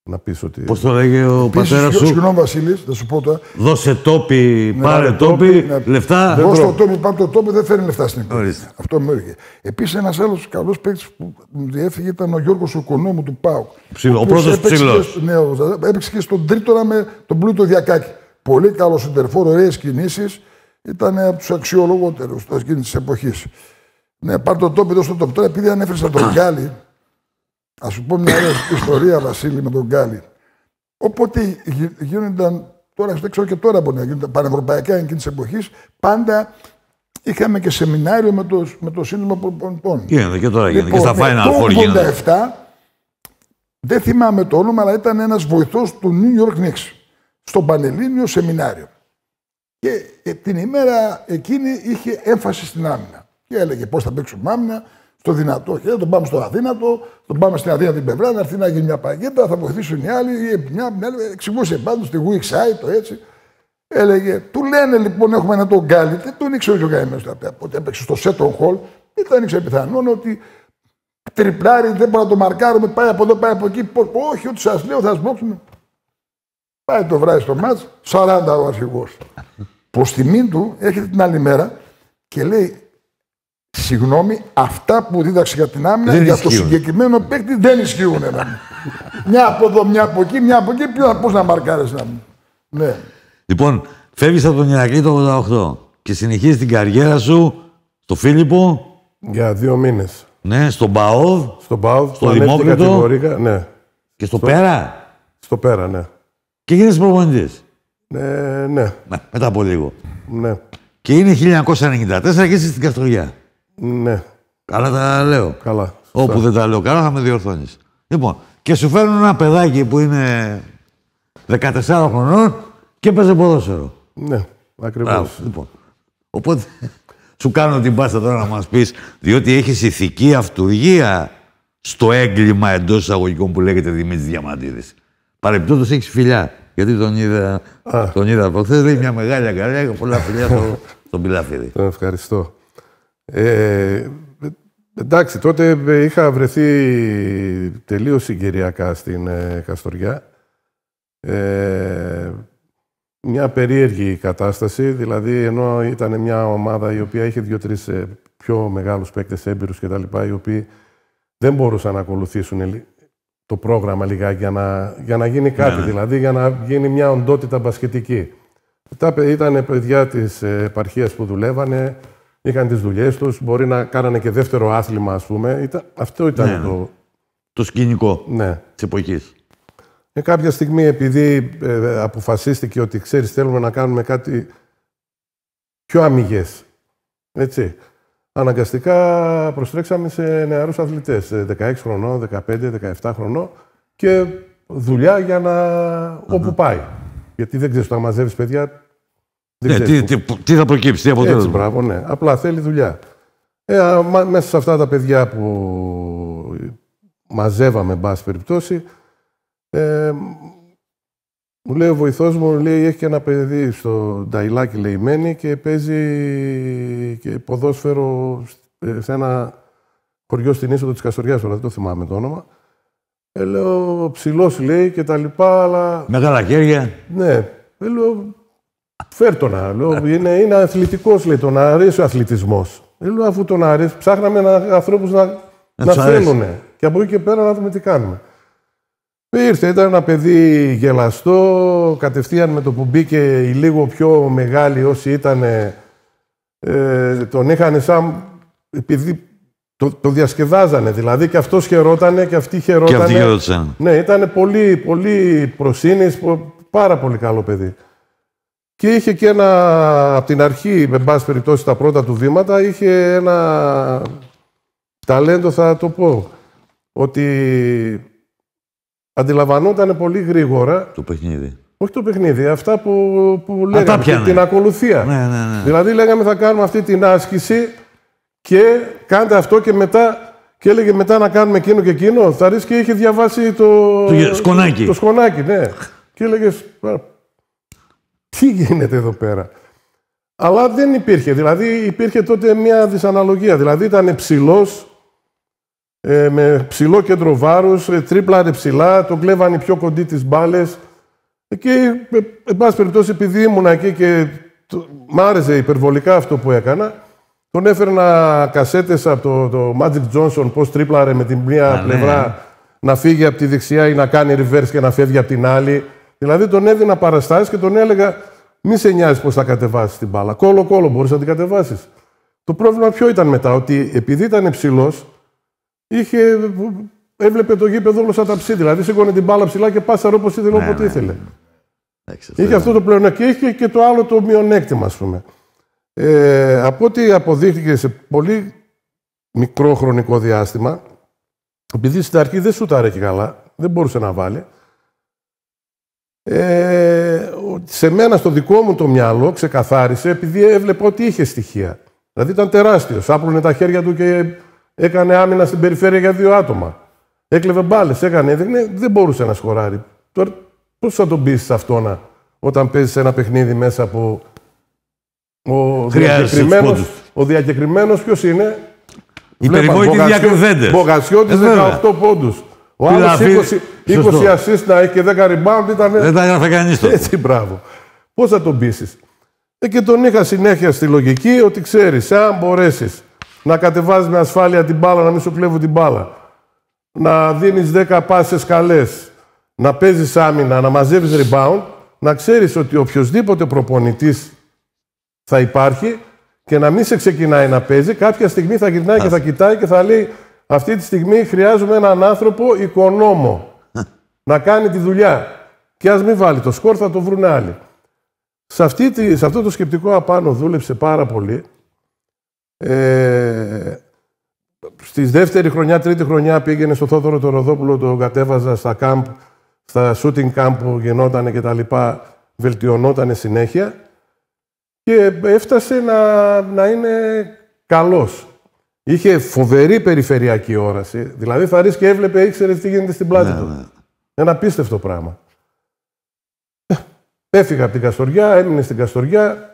Να πεις ότι... Πώς το λέγε ο Επίσης, πατέρας σου, Συγγνώμη, Βασίλης, θα σου πω τώρα. δώσε τόπι, πάρε πάρε τόπι, ναι. λεφτά. Εγώ στο τόπι, πάνω το τόπι δεν φέρνει λεφτά στην εκπομπή. Ορίστε. Αυτό μου έρχεται. Επίσης, ένας άλλος καλός παίκτης που μου διέφυγε ήταν ο Γιώργος Οκονόμου του ΠΑΟΚ. Ψηλό- ο οποίος πρώτος έπαιξε ψηλός. και στο- Ναι, ο- έπαιξε και στον τρίτο με τον Πλούτο Διακάκη. Πολύ καλό συντερφόρ, ωραίες κινήσεις. Ήταν από τους αξιολογότερου εκείνης της εποχής. Ναι, πάρ το τόπι εδώ στο τόπι. Τώρα, επειδή ανέφερες τον Γκάλι, ας σου πω μια ωραία ιστορία, Βασίλη, με τον Γκάλι. Όποτε γι- γίνονταν, τώρα δεν ξέρω και τώρα μπορεί να γίνονται πανευρωπαϊκά εκείνης της εποχής, πάντα είχαμε και σεμινάριο με το, με το σύνδεσμο προπονητών. Γίνεται και τώρα, γίνεται. Και Λοιπόν, στα Final το Four γίνεται. 87, δεν θυμάμαι το όνομα, αλλά ήταν ένας βοηθός του New York Knicks στο Πανελλήνιο Σεμινάριο. Και ε, την ημέρα εκείνη είχε έμφαση στην άμυνα. Και έλεγε πώς θα παίξουμε άμυνα, στο δυνατό χέρι, τον πάμε στο αδύνατο, τον πάμε στην αδύνατη πλευρά, να έρθει να γίνει μια παγίδα, θα βοηθήσουν οι άλλοι, ή μια, μια, άλλη. εξηγούσε πάντως τη weak side, το έτσι. Έλεγε, του λένε λοιπόν έχουμε ένα τον Γκάλι, δεν τον ήξερε ο καημένος τότε, οπότε έπαιξε στο Σέτον Χολ, δεν ήταν ήξερε πιθανόν ότι τριπλάρι, δεν μπορούμε να το μαρκάρουμε, πάει από εδώ, πάει από εκεί. Πώς, όχι, ό,τι σας λέω θα σμπρώξουμε. Πάει το βράδυ στο μάτς, 40 ο αρχηγός. Προς τιμήν του έρχεται την άλλη μέρα και λέει Συγγνώμη, αυτά που δίδαξε για την άμυνα Δεν για το ισχύουν. συγκεκριμένο παίκτη δεν ισχύουν. εμένα. μια από εδώ, μια από εκεί, μια από εκεί. Πώς να μαρκάρεις να μου. Ναι. Λοιπόν, φεύγεις από τον Ηρακλή το 88 και συνεχίζεις την καριέρα σου στο Φίλιππο, Για δύο μήνες. ναι, στον Μπαόβ Στον ΠΑΟ, Στο ανέβηκε Δημόκριτο. κατηγορία, Ναι, και στο Πέρα στο πέρα, ναι. και γίνεσαι προπονητής. Ναι, ναι, Ναι, μετά από λίγο. ναι, Και είναι 1994 και είσαι στην Καστοριά. Ναι. Καλά τα λέω. Καλά. Όπου δεν τα λέω καλά θα με διορθώνεις. Λοιπόν, και σου φέρνουν ένα παιδάκι που είναι 14 χρονών και παίζει ποδόσφαιρο. Ναι, ακριβώς. Μπράβο, λοιπόν. Οπότε σου κάνω την πάσα τώρα να μας πεις, διότι έχεις ηθική αυτουργία στο έγκλημα εντός εισαγωγικών που λέγεται Δημήτρης Διαμαντίδης. Παρεμπιπτόντως έχεις φιλιά. Γιατί τον είδα, Α. τον είδα από χθες, λέει μια μεγάλη αγκαλιά και πολλά φιλιά στο, στον Πιλαφίδη. Τον ευχαριστώ. Ε, εντάξει, τότε ε, είχα βρεθεί τελείως συγκυριακά στην ε, Καστοριά. Ε, μια περίεργη κατάσταση, δηλαδή ενώ ήταν μια ομάδα η οποία είχε δύο-τρεις ε, πιο μεγάλους παίκτες έμπειρους κτλ. οι οποίοι δεν μπορούσαν να ακολουθήσουν λι- το πρόγραμμα λιγάκι για να, για να γίνει κάτι, ναι. δηλαδή για να γίνει μια οντότητα μπασκετική. Τα παι- ήταν παιδιά της ε, επαρχίας που δουλεύανε, είχαν τις δουλειές τους, μπορεί να κάνανε και δεύτερο άθλημα, ας πούμε. Ήταν, αυτό ήταν Ναι, ναι. το... Το σκηνικό Ναι. της εποχής. Ε, κάποια στιγμή, επειδή ε, αποφασίστηκε ότι, ξέρεις, θέλουμε να κάνουμε κάτι πιο αμυγές, έτσι, αναγκαστικά προστρέξαμε σε νεαρούς αθλητές, ε, 16 χρονών, 15, 17 χρονών και δουλειά για να... όπου πάει. Γιατί δεν ξέρεις, όταν μαζεύεις παιδιά, δεν Ναι, ξέρεις τι, πού- τι, τι θα προκύψει, τι έτσι, αποτέλεσμα. μπράβο, ναι. Απλά θέλει δουλειά. Ε, α, μα- μέσα σε αυτά τα παιδιά που μαζεύαμε, εν πάση περιπτώσει, ε, Μου λέει ο βοηθός μου, λέει, έχει και ένα παιδί στο Νταϊλάκι, λέει, μένει και παίζει και ποδόσφαιρο ε, σε ένα χωριό στην είσοδο της Καστοριάς, τώρα δεν το θυμάμαι το όνομα. Ε, λέω, ψηλός λέει και τα λοιπά, αλλά... Μεγάλα χέρια. Ναι. Ε, λέω, φέρ το να. Λέω, είναι, είναι αθλητικός, λέει, τον αρέσει ο αθλητισμός. Ε, λέω, αφού τον αρέσει, ψάχναμε να, ανθρώπους να, να, τους αρέσει. θέλουν. Και από εκεί και πέρα να δούμε τι κάνουμε. Ήρθε, ήταν ένα παιδί γελαστό, κατευθείαν με το που μπήκε οι λίγο πιο μεγάλοι όσοι ήταν, ε, τον είχαν σαν, επειδή το, το διασκεδάζανε, δηλαδή και αυτός χαιρότανε και αυτοί Και χαιρότανε. αυτοί ρώτησαν. Ναι, ήταν πολύ, πολύ προσύνης, πο- πάρα πολύ καλό παιδί. Και είχε και ένα, από την αρχή, με πάση περιπτώσει τα πρώτα του βήματα, είχε ένα ταλέντο, θα το πω, ότι αντιλαμβανόταν πολύ γρήγορα, Το παιχνίδι. όχι το παιχνίδι, αυτά που, που λέγαμε, πιάνε. την ακολουθία. Ναι, ναι, ναι. Δηλαδή λέγαμε θα κάνουμε αυτή την άσκηση και κάντε αυτό και μετά και έλεγε μετά να κάνουμε εκείνο και εκείνο. Θα ρίξει και είχε διαβάσει το, Το σκονάκι. Το σκονάκι, ναι. και έλεγες τι γίνεται εδώ πέρα; Αλλά δεν υπήρχε. Δηλαδή υπήρχε τότε μια δυσαναλογία. Δηλαδή ήταν ψηλός, ε, με ψηλό κέντρο βάρους, ε, τρίπλαρε ψηλά, τον κλέβανε οι πιο κοντοί τις μπάλες. Ε, Και, ε, εν πάση περιπτώσει, επειδή ήμουν εκεί και το, μ' άρεσε υπερβολικά αυτό που έκανα, τον έφερνα κασέτες από το, το Magic Johnson, πώς τρίπλαρε με την μία Α, ναι. πλευρά να φύγει από τη δεξιά ή να κάνει reverse και να φεύγει από την άλλη. Δηλαδή τον έδινα παραστάσεις και τον έλεγα μη σε νοιάζει πώς θα κατεβάσεις την μπάλα. Κόλο, κόλο, μπορείς να την κατεβάσεις. Το πρόβλημα ποιο ήταν μετά, ότι επειδή ήταν ψηλό, είχε, έβλεπε το γήπεδο όλο σαν τα ψή. Δηλαδή σήκωνε την μπάλα ψηλά και πάσαρε όπω ήθελε, Ναι, όποτε ναι, ήθελε. Εντάξει, Είχε αυτό το πλεονέκτημα και είχε και το άλλο το μειονέκτημα, ας πούμε. Ε, από ό,τι αποδείχθηκε σε πολύ μικρό χρονικό διάστημα, επειδή στην αρχή δεν σούταρε και καλά, δεν μπορούσε να βάλει, ε, ο- σε μένα στο δικό μου το μυαλό ξεκαθάρισε επειδή έβλεπε ότι είχε στοιχεία. Δηλαδή ήταν τεράστιος. Άπλωνε τα χέρια του και έκανε άμυνα στην περιφέρεια για δύο άτομα. Έκλεβε μπάλες, έκανε, έδειχνε, δεν μπορούσε να σκοράρει. Τώρα πώς θα τον πείσει αυτό να, όταν παίζεις ένα παιχνίδι μέσα από. Ο Χρειάζεσαι τους διακεκριμένος, πόντους. ο διακεκριμένος ποιος είναι, Οι Βλέπα, περιβόητοι Μπογασιό- διακριθέντες. Μπογασιώτης Ε, βέβαια. 18 πόντους. Ο Πήρα άλλος φύ- 20, 20 Σωστό. assist να έχει και 10 rebound ήταν Δεν τα έγραφε κανείς τότε. έτσι μπράβο. Πώς θα τον πείσεις; Ε, και τον είχα συνέχεια στη λογική ότι ξέρεις, αν μπορέσεις να κατεβάζεις με ασφάλεια την μπάλα, να μην σου κλέβουν την μπάλα, να δίνεις 10 πάσες καλές, να παίζεις άμυνα, να μαζεύεις rebound, να ξέρεις ότι οποιοδήποτε προπονητής θα υπάρχει και να μην σε ξεκινάει να παίζει, κάποια στιγμή θα γυρνάει και θα κοιτάει και θα λέει αυτή τη στιγμή χρειάζομαι έναν άνθρωπο οικονόμο να κάνει τη δουλειά. Και ας μην βάλει το σκορ, θα το βρουν άλλοι. Σε, αυτή, τη- σε αυτό το σκεπτικό απάνω δούλεψε πάρα πολύ. Ε, στη δεύτερη χρονιά, τρίτη χρονιά πήγαινε στο Θόδωρο το Ροδόπουλο, το κατέβαζα στα camp, στα shooting camp που γινόταν και τα λοιπά, βελτιωνόταν συνέχεια και έφτασε να, να είναι καλός. Είχε φοβερή περιφερειακή όραση. Δηλαδή θα ρίξει και έβλεπε, ήξερε τι γίνεται στην πλάτη Ναι, του. ναι. Ένα απίστευτο πράγμα. Ε, Έφυγα από την Καστοριά, έμεινε στην Καστοριά.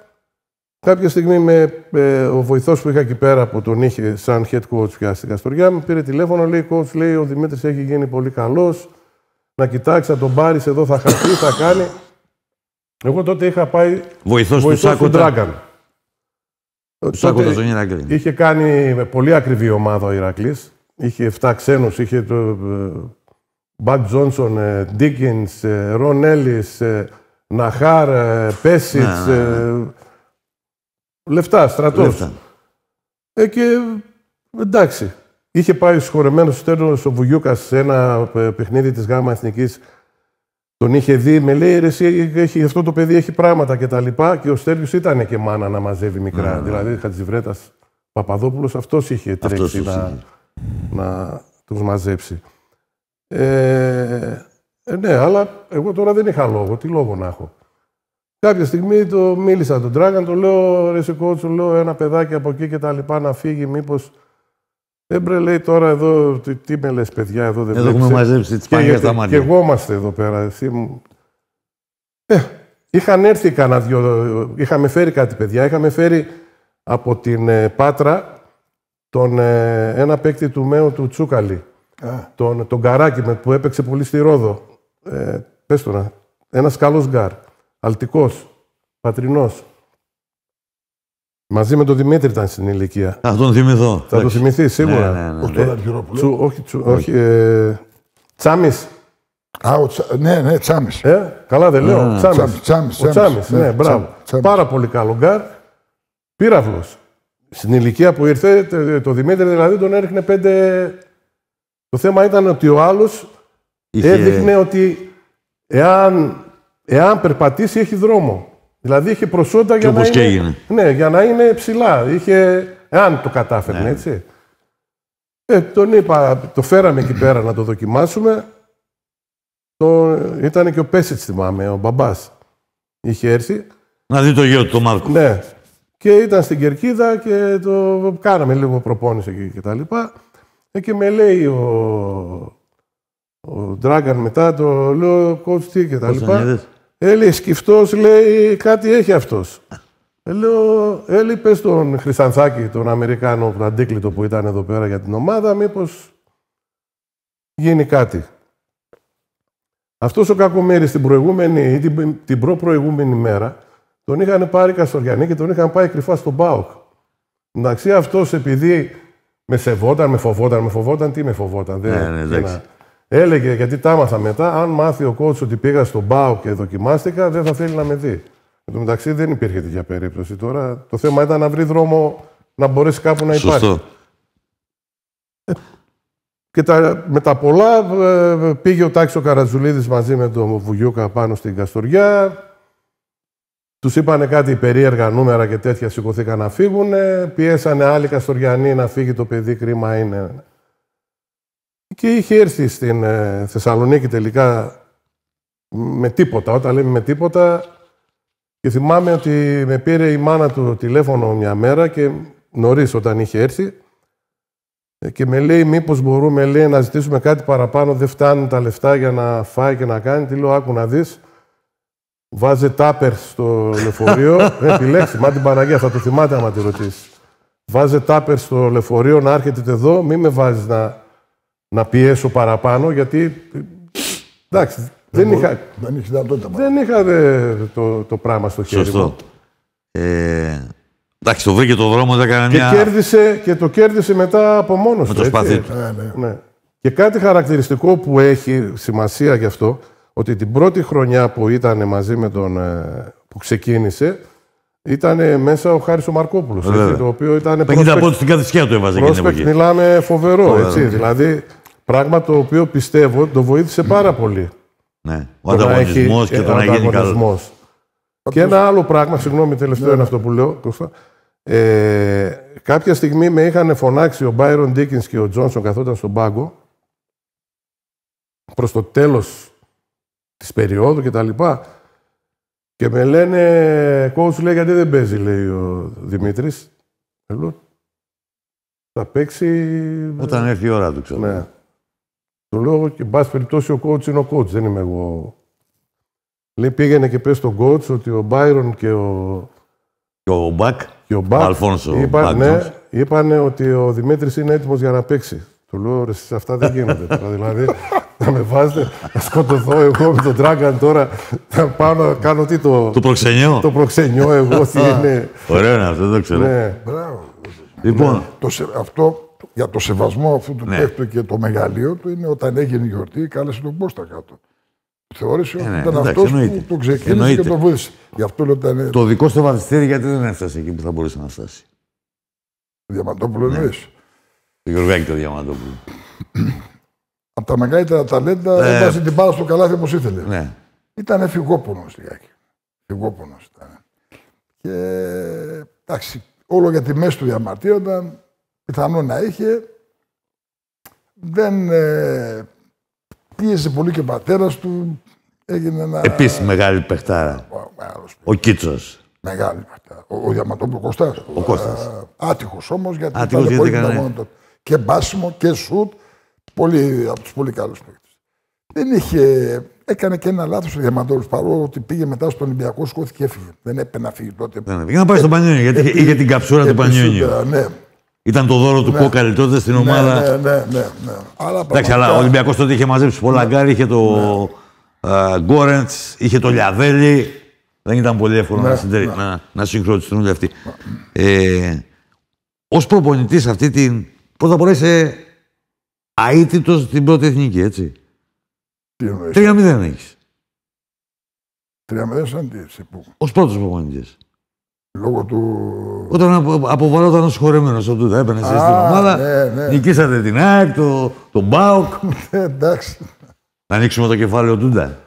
Κάποια στιγμή με, ε, ο βοηθός που είχα εκεί πέρα που τον είχε σαν head coach πια στην Καστοριά με πήρε τηλέφωνο, λέει coach, λέει ο Δημήτρης έχει γίνει πολύ καλός. Να κοιτάξεις, να τον πάρεις εδώ, θα χαθεί, θα κάνει. Εγώ τότε είχα πάει Βοηθός του βοηθός του Τότε στον Ηρακλή. Είχε κάνει με πολύ ακριβή ομάδα ο Ηρακλής. Είχε 7 ξένους, είχε το ε, Μπακ Τζόνσον, ε, Ντίκινς, ε, Ρον Έλλης, ε, Ναχάρ, ε, Πέσιτς, Ναι, ναι, ε, λεφτά, στρατός. Λεφτά. Ε, και εντάξει. Είχε πάει σχορεμένο στο τέλος ο Βουγιούκας σε ένα ε, παιχνίδι της ΓΑΜΑ Εθνικής. Τον είχε δει, με λέει, ρε, εσύ, έχει, αυτό το παιδί έχει πράγματα και τα λοιπά. Και ο Στέργιος ήταν και μάνα να μαζεύει μικρά. Ναι, ναι. Δηλαδή, Χατζηβρέτας Παπαδόπουλος, αυτός είχε Αυτός τρέξει τους να, είχε. να τους μαζέψει. Ε, ε, ναι, αλλά εγώ τώρα δεν είχα λόγο. Τι λόγο να έχω. Κάποια στιγμή το μίλησα τον Dragon, το λέω ρε σε coach, του λέω ένα παιδάκι από εκεί και τα λοιπά να φύγει, μήπως... Έμπρε λέει τώρα εδώ, τι, τι με λες παιδιά, εδώ δεν Εδώ βλέπεις, έχουμε ε;» μαζέψει τις και, πανιέ στα και, και μάτια. εγώ είμαστε εδώ πέρα. Εσύ μου... είχαν έρθει κανένα δυο, είχαμε φέρει κάτι παιδιά, είχαμε φέρει από την ε, Πάτρα τον, ε, ένα παίκτη του Μέου του Τσούκαλη, τον, τον Καράκη με, που έπαιξε πολύ στη Ρόδο. Ε, πες τώρα, ένας καλός γκάρ, αλτικός, πατρινός. Μαζί με τον Δημήτρη ήταν στην ηλικία. Θα τον θυμηθώ. Θα το Εντάξει. θυμηθεί σίγουρα. Ναι, ναι, ναι. Ο τον Αργυρόπουλο. Τσου, όχι, τσου, όχι ε, Τσάμις. Α, ο Τσα... ναι, ναι, Τσάμις. Ε, καλά δεν λέω. Α, Τσάμις. Τσάμις, Τσάμις, Ο Τσάμις, ναι, ναι, μπράβο. Τσάμις. Πάρα πολύ καλό γκαρντ. Πύραυλος. Στην ηλικία που ήρθε, το, το Δημήτρη δηλαδή τον έριχνε πέντε... Το θέμα ήταν ότι ο άλλος Είχε- έδειχνε ότι εάν, εάν περπατήσει έχει δρόμο. Δηλαδή είχε προσόντα για να, όπως και είναι, έγινε. ναι, για να είναι ψηλά. Είχε, εάν το κατάφερνε, Ναι. έτσι. Ε, τον είπα, το φέραμε εκεί πέρα να το δοκιμάσουμε. Το, ήταν και ο Πέσιτς, θυμάμαι, ο μπαμπάς. Είχε έρθει. Να δει το γιο του, το Μάρκο. Ναι. Και ήταν στην Κερκίδα και το κάναμε λίγο προπόνηση εκεί και τα λοιπά. Ε, και με λέει ο, ο Ντράγκαν μετά, το λέω, coach τι και τα Πώς λοιπά. Τον είδες; Ε, λέει, σκυφτός, λέει, κάτι έχει αυτός. Ε, λέω, ε, λέει, πες τον Χρυσανθάκη, τον Αμερικάνο τον αντίκλητο που ήταν εδώ πέρα για την ομάδα, μήπως γίνει κάτι. Αυτός ο κακομέρης την προηγούμενη ή την, την προ-προηγούμενη μέρα τον είχαν πάρει Καστοριανοί και τον είχαν πάει κρυφά στον ΠΑΟΚ. Εντάξει, αυτός επειδή με σεβόταν, με φοβόταν, με φοβόταν, τι με φοβόταν. Ναι, ναι, και εντάξει. να- Έλεγε, γιατί τα άμαθα μετά, αν μάθει ο κότσο ότι πήγα στον ΠΑΟΚ και δοκιμάστηκα, δεν θα θέλει να με δει. Εν τω μεταξύ δεν υπήρχε τέτοια περίπτωση τώρα. Το θέμα ήταν να βρει δρόμο να μπορέσει κάπου να υπάρχει. Σωστό. Και τα, με τα πολλά ε, πήγε ο Τάξο Καρατζουλίδης μαζί με τον Βουγιούκα πάνω στην Καστοριά. Τους είπανε κάτι περίεργα νούμερα και τέτοια σηκωθήκαν να φύγουν. Πιέσανε άλλοι Καστοριανοί να φύγει το παιδί, κρίμα είναι. Και είχε έρθει στην ε, Θεσσαλονίκη τελικά με τίποτα. Όταν λέμε με τίποτα, και θυμάμαι ότι με πήρε η μάνα του τηλέφωνο μια μέρα και νωρίς όταν είχε έρθει ε, και με λέει μήπως μπορούμε λέει, να ζητήσουμε κάτι παραπάνω, δεν φτάνουν τα λεφτά για να φάει και να κάνει. Τι λέω, άκου να δεις. Βάζε τάπερ στο λεωφορείο. ε, επιλέξει, μα την Παναγία, θα το θυμάται άμα τη ρωτήσεις. Βάζε τάπερ στο λεωφορείο να έρχεται εδώ, μην με βάζεις να, να πιέσω παραπάνω, γιατί ε, εντάξει, δεν, είχα, Δεν έχεις δυνατότητα. δεν είχα ε, το, το πράγμα στο χέρι μου. Σωστό. Ε, εντάξει, το βρήκε το δρόμο, δεν έκανε Και, μια... κέρδισε, και το κέρδισε μετά από μόνος με του. το έτσι. σπαθί του. Ναι, ναι. Ναι. Και κάτι χαρακτηριστικό που έχει σημασία γι' αυτό, ότι την πρώτη χρονιά που ήταν μαζί με τον. ε, που ξεκίνησε, ήταν μέσα ο Χάρης ο Μαρκόπουλος, έτσι, Βέβαια. το οποίο ήταν 50 prospect- πόντους στην καθησιά του έβαζε εκείνη την prospect, εποχή. μιλάμε φοβερό, Φοβερό, έτσι, ναι. δηλαδή πράγμα το οποίο πιστεύω το βοήθησε πάρα πολύ. Ναι. Ο Το να ανταγωνισμός έχει- και το ε, να γίνει καλός. ανταγωνισμός. Και ένα άλλο πράγμα, συγγνώμη, τελευταίο είναι αυτό που λέω, Κώστα. Ε, κάποια στιγμή με είχαν φωνάξει ο Μπάιρον Ντίκινς και ο Τζόνσον καθόταν στον πάγκο προς το τέλος της περίοδου και τα λοιπά. Και με λένε, coach λέει γιατί δεν παίζει, λέει ο Δημήτρης. Ε, Λέω, θα παίξει... Όταν έρθει η ώρα του, ξέρω. Ναι. Το λέω και εν πάση περιπτώσει ο coach είναι ο coach, δεν είμαι εγώ. Λέει πήγαινε και πες στον coach ότι ο Μπάιρον και ο, Και ο Μπακ, και ο Μπακ ο Αλφόνσο είπαν, Μπακ ναι, Τζόνς. είπανε ότι ο Δημήτρης είναι έτοιμος για να παίξει. Του λέω, ρε, εσείς αυτά δεν γίνονται τώρα. δηλαδή, να με βάζετε, να σκοτωθώ εγώ με τον Dragon τώρα, να πάω να κάνω τι το, Το προξενιό. το προξενιό εγώ, τι είναι. Ωραίο είναι αυτό, δεν το ξέρω. ναι. Μπράβο. Λοιπόν, Το σε- αυτό για το σεβασμό αυτού του Ναι. παίχτου και το μεγαλείο του είναι όταν έγινε η γιορτή, κάλεσε τον Κώστα κάτω. Θεώρησε ότι ναι, ήταν εντάξει, αυτός εννοείται. που το ξεκίνησε Εννοείται. και το βοήθησε. Γι' αυτό λέω ότι ήταν το δικό στο βαθιστήρι γιατί δεν έφτασε εκεί που θα μπορούσε να φτάσει; Διαμαντόπουλος Ναι. εννοείς. Το Γεωργάκη το Διαμαντόπουλος. Από τα μεγαλύτερα ταλέντα Ε, έβαζε την μπάλα στο καλάθι όπως ήθελε. Ναι. Ήταν φυγόπονος λιγάκι. Φυγόπονος ήταν. Και εντάξει, όλο για τη μέση του διαμαρτύρονταν. Πιθανό να είχε. Δεν ε, πίεζε πολύ και ο πατέρας του. Έγινε ένα... Επίσης μεγάλη παιχτάρα. Ο- μεγάλος, Ο Κίτσος. μεγάλη παιχτάρα. Ο, ο Διαμαντόπουλος Κωστάς. Ο Κώστας. Ε, άτυχος όμως γιατί Άτυχος ήταν γιατί πολύ έκανε- δυναμικό τότε. Και μπάσιμο και σουτ. Πολύ, από τους πολύ καλούς παίκτες. δεν είχε. Έκανε και ένα λάθος ο Διαμαντόπουλος. Παρόλο ότι πήγε μετά στον Ολυμπιακό, σηκώθηκε και έφυγε. Δεν έπρεπε να φύγει τότε. Δεν έπρεπε. να πάει στον Πανιόνιο, γιατί είχε- είχε την καψούρα του Πανιόνιου. Ναι, Ήταν το δώρο του Κόκαλη τότε στην ναι, ομάδα. ναι, ναι, ναι, ναι. Αλλά Εντάξει, αλλά ο Ολυμπιακός τότε είχε μαζέψει πολλά γκαρντ, είχε το Ναι. Γκόρεντς, είχε το Λιαβέλη. Δεν ήταν πολύ εύκολο Ναι, να, συντερ... ναι. να, να συγχρονιστούν όλοι αυτοί. Ε, Ω προπονητής αυτή την. Πρώτα απ' όλα είσαι αίτητος στην πρώτη εθνική, έτσι. Τι εννοείς; 3-0 έχεις. Τρία μηδέν σαν τι, σε πού; Ω πρώτος προπονητής. Λόγω του. Όταν απο, αποβαλόταν ως χορεμένο ο Τούτα, έπαιρνε εσύ στην Α, ομάδα. ναι, ναι. Νικήσατε την ΑΕΚ, το, τον Μπάουκ. Ε, Εντάξει. να ανοίξουμε το κεφάλαιο Τούντα.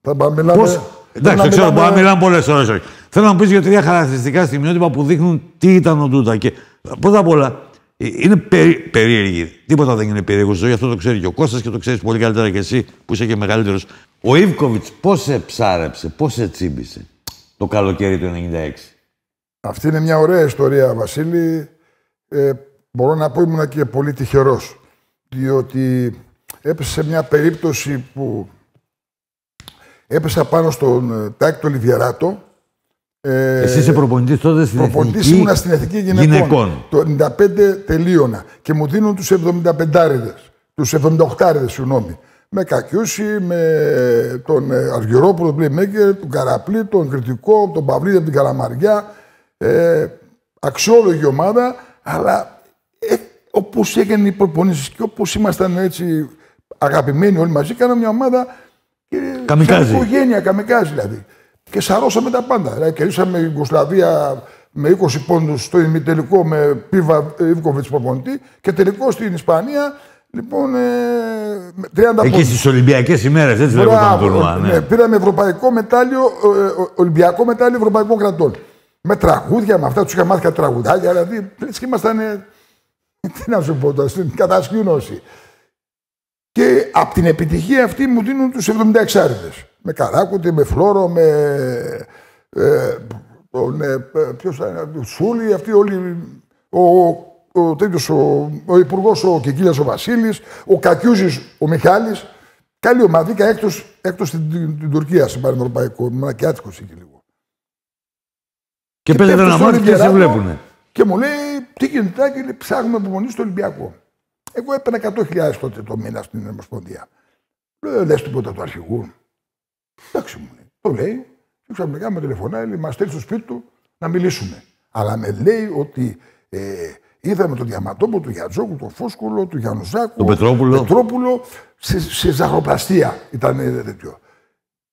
Θα πάμε μιλάμε. Πώς... Εντάξει, να το ξέρω, μιλάμε- μπορεί να μιλάμε πολλές ώρες. όχι. Θέλω να μου πεις για τρία χαρακτηριστικά στιγμιότυπα που δείχνουν τι ήταν ο Τούντα. Και πρώτα απ' όλα, ε, είναι περί... περίεργη. Τίποτα δεν είναι περίεργο στο ζωή, αυτό το ξέρει και ο Κώστας και το ξέρεις πολύ καλύτερα και εσύ που είσαι και μεγαλύτερος. Ο Ιβκοβιτς πώς σε ψάρεψε, πώς σε τσίμπησε; Το καλοκαίρι του 96. Αυτή είναι μια ωραία ιστορία, Βασίλη. Ε, μπορώ να πω ήμουνα και πολύ τυχερός. Διότι έπεσε σε μια περίπτωση που έπεσα πάνω στον ε, Τάκη του Λιβιαράτο. Ε, Εσύ είσαι προπονητής τότε στην προπονητής Εθνική ήμουνα στην Εθνική Γυναικών. Γυναικών. Το 95 τελείωνα και μου δίνουν τους 75 τους 78 συγγνώμη. Με Κακιούση, με τον ε, Αργυρόπουλο, τον Playmaker, τον Καραπλή, τον Κριτικό, τον Παυλίδη από την Καλαμαριά. Ε, αξιόλογη ομάδα, αλλά ε, όπως έκανε οι προπονήσεις και όπως ήμασταν έτσι αγαπημένοι όλοι μαζί, κάναμε μια ομάδα και Καμικάζι. σαν οικογένεια, καμικάζι δηλαδή. Και σαρώσαμε τα πάντα. Δηλαδή, κερδίσαμε η Ιουγκοσλαβία με 20 πόντους στο ημιτελικό με Πίβα Ιβκοβιτς προπονητή και τελικό στην Ισπανία. Λοιπόν, ε, με 30 Εκεί πόντους. στις Ολυμπιακές ημέρες, έτσι λέγονταν το Μπράβο, τουρνουά. ναι. Ναι. Πήραμε ευρωπαϊκό μετάλλιο, ε, ε, Ολυμπιακό μετάλλιο Ευρωπαϊκών κρατών. Με τραγούδια, με αυτά τους είχα μάθει κάτι τραγουδάκια. Δηλαδή, λες και ήμασταν. ε, Τι να σου πω τώρα, στην κατασκήνωση. Και από την επιτυχία αυτή μου δίνουν τους 76 άριδες. Με Καράκουτη, με Φλόρο, με. Ε, τον, ε, ποιος ήταν, ο Σούλη, αυτοί όλοι. Ο, ο, τέτοιος, ο, ο υπουργός ο Κεκίλιας ο Βασίλης, ο Κακιούζης ο Μιχάλης. Καλή ομαδίκα έκτος, έκτος στην, την, την Τουρκία, στην Πανευρωπαϊκό. Ήμουν και άτυχος εκεί λίγο. Και παίζετε πέφτει ένα στο μάτι και σε Ολυμπιακό βλέπουνε. Και μου λέει, τι γίνεται, Τάκη, λέει, ψάχνουμε απομονή στο Ολυμπιακό. Εγώ έπαιρνα 100.000 τότε το μήνα στην Ομοσπονδία. Λέω, δεν λες τίποτα του αρχηγού. Εντάξει μου λέει. Το λέει. Και ξαφνικά με τηλεφωνάει, λέει, μας στέλνει στο σπίτι του να μιλήσουμε. Αλλά με λέει ότι ε, είδαμε τον Διαματόπουλο, τον Γιατζόκου, τον Φόσκολο, τον Γιαννουζάκου, Τον Πετρόπουλο. Πετρόπουλο σε, σε ζαχαροπλαστεία ήταν ε, τέτοιο.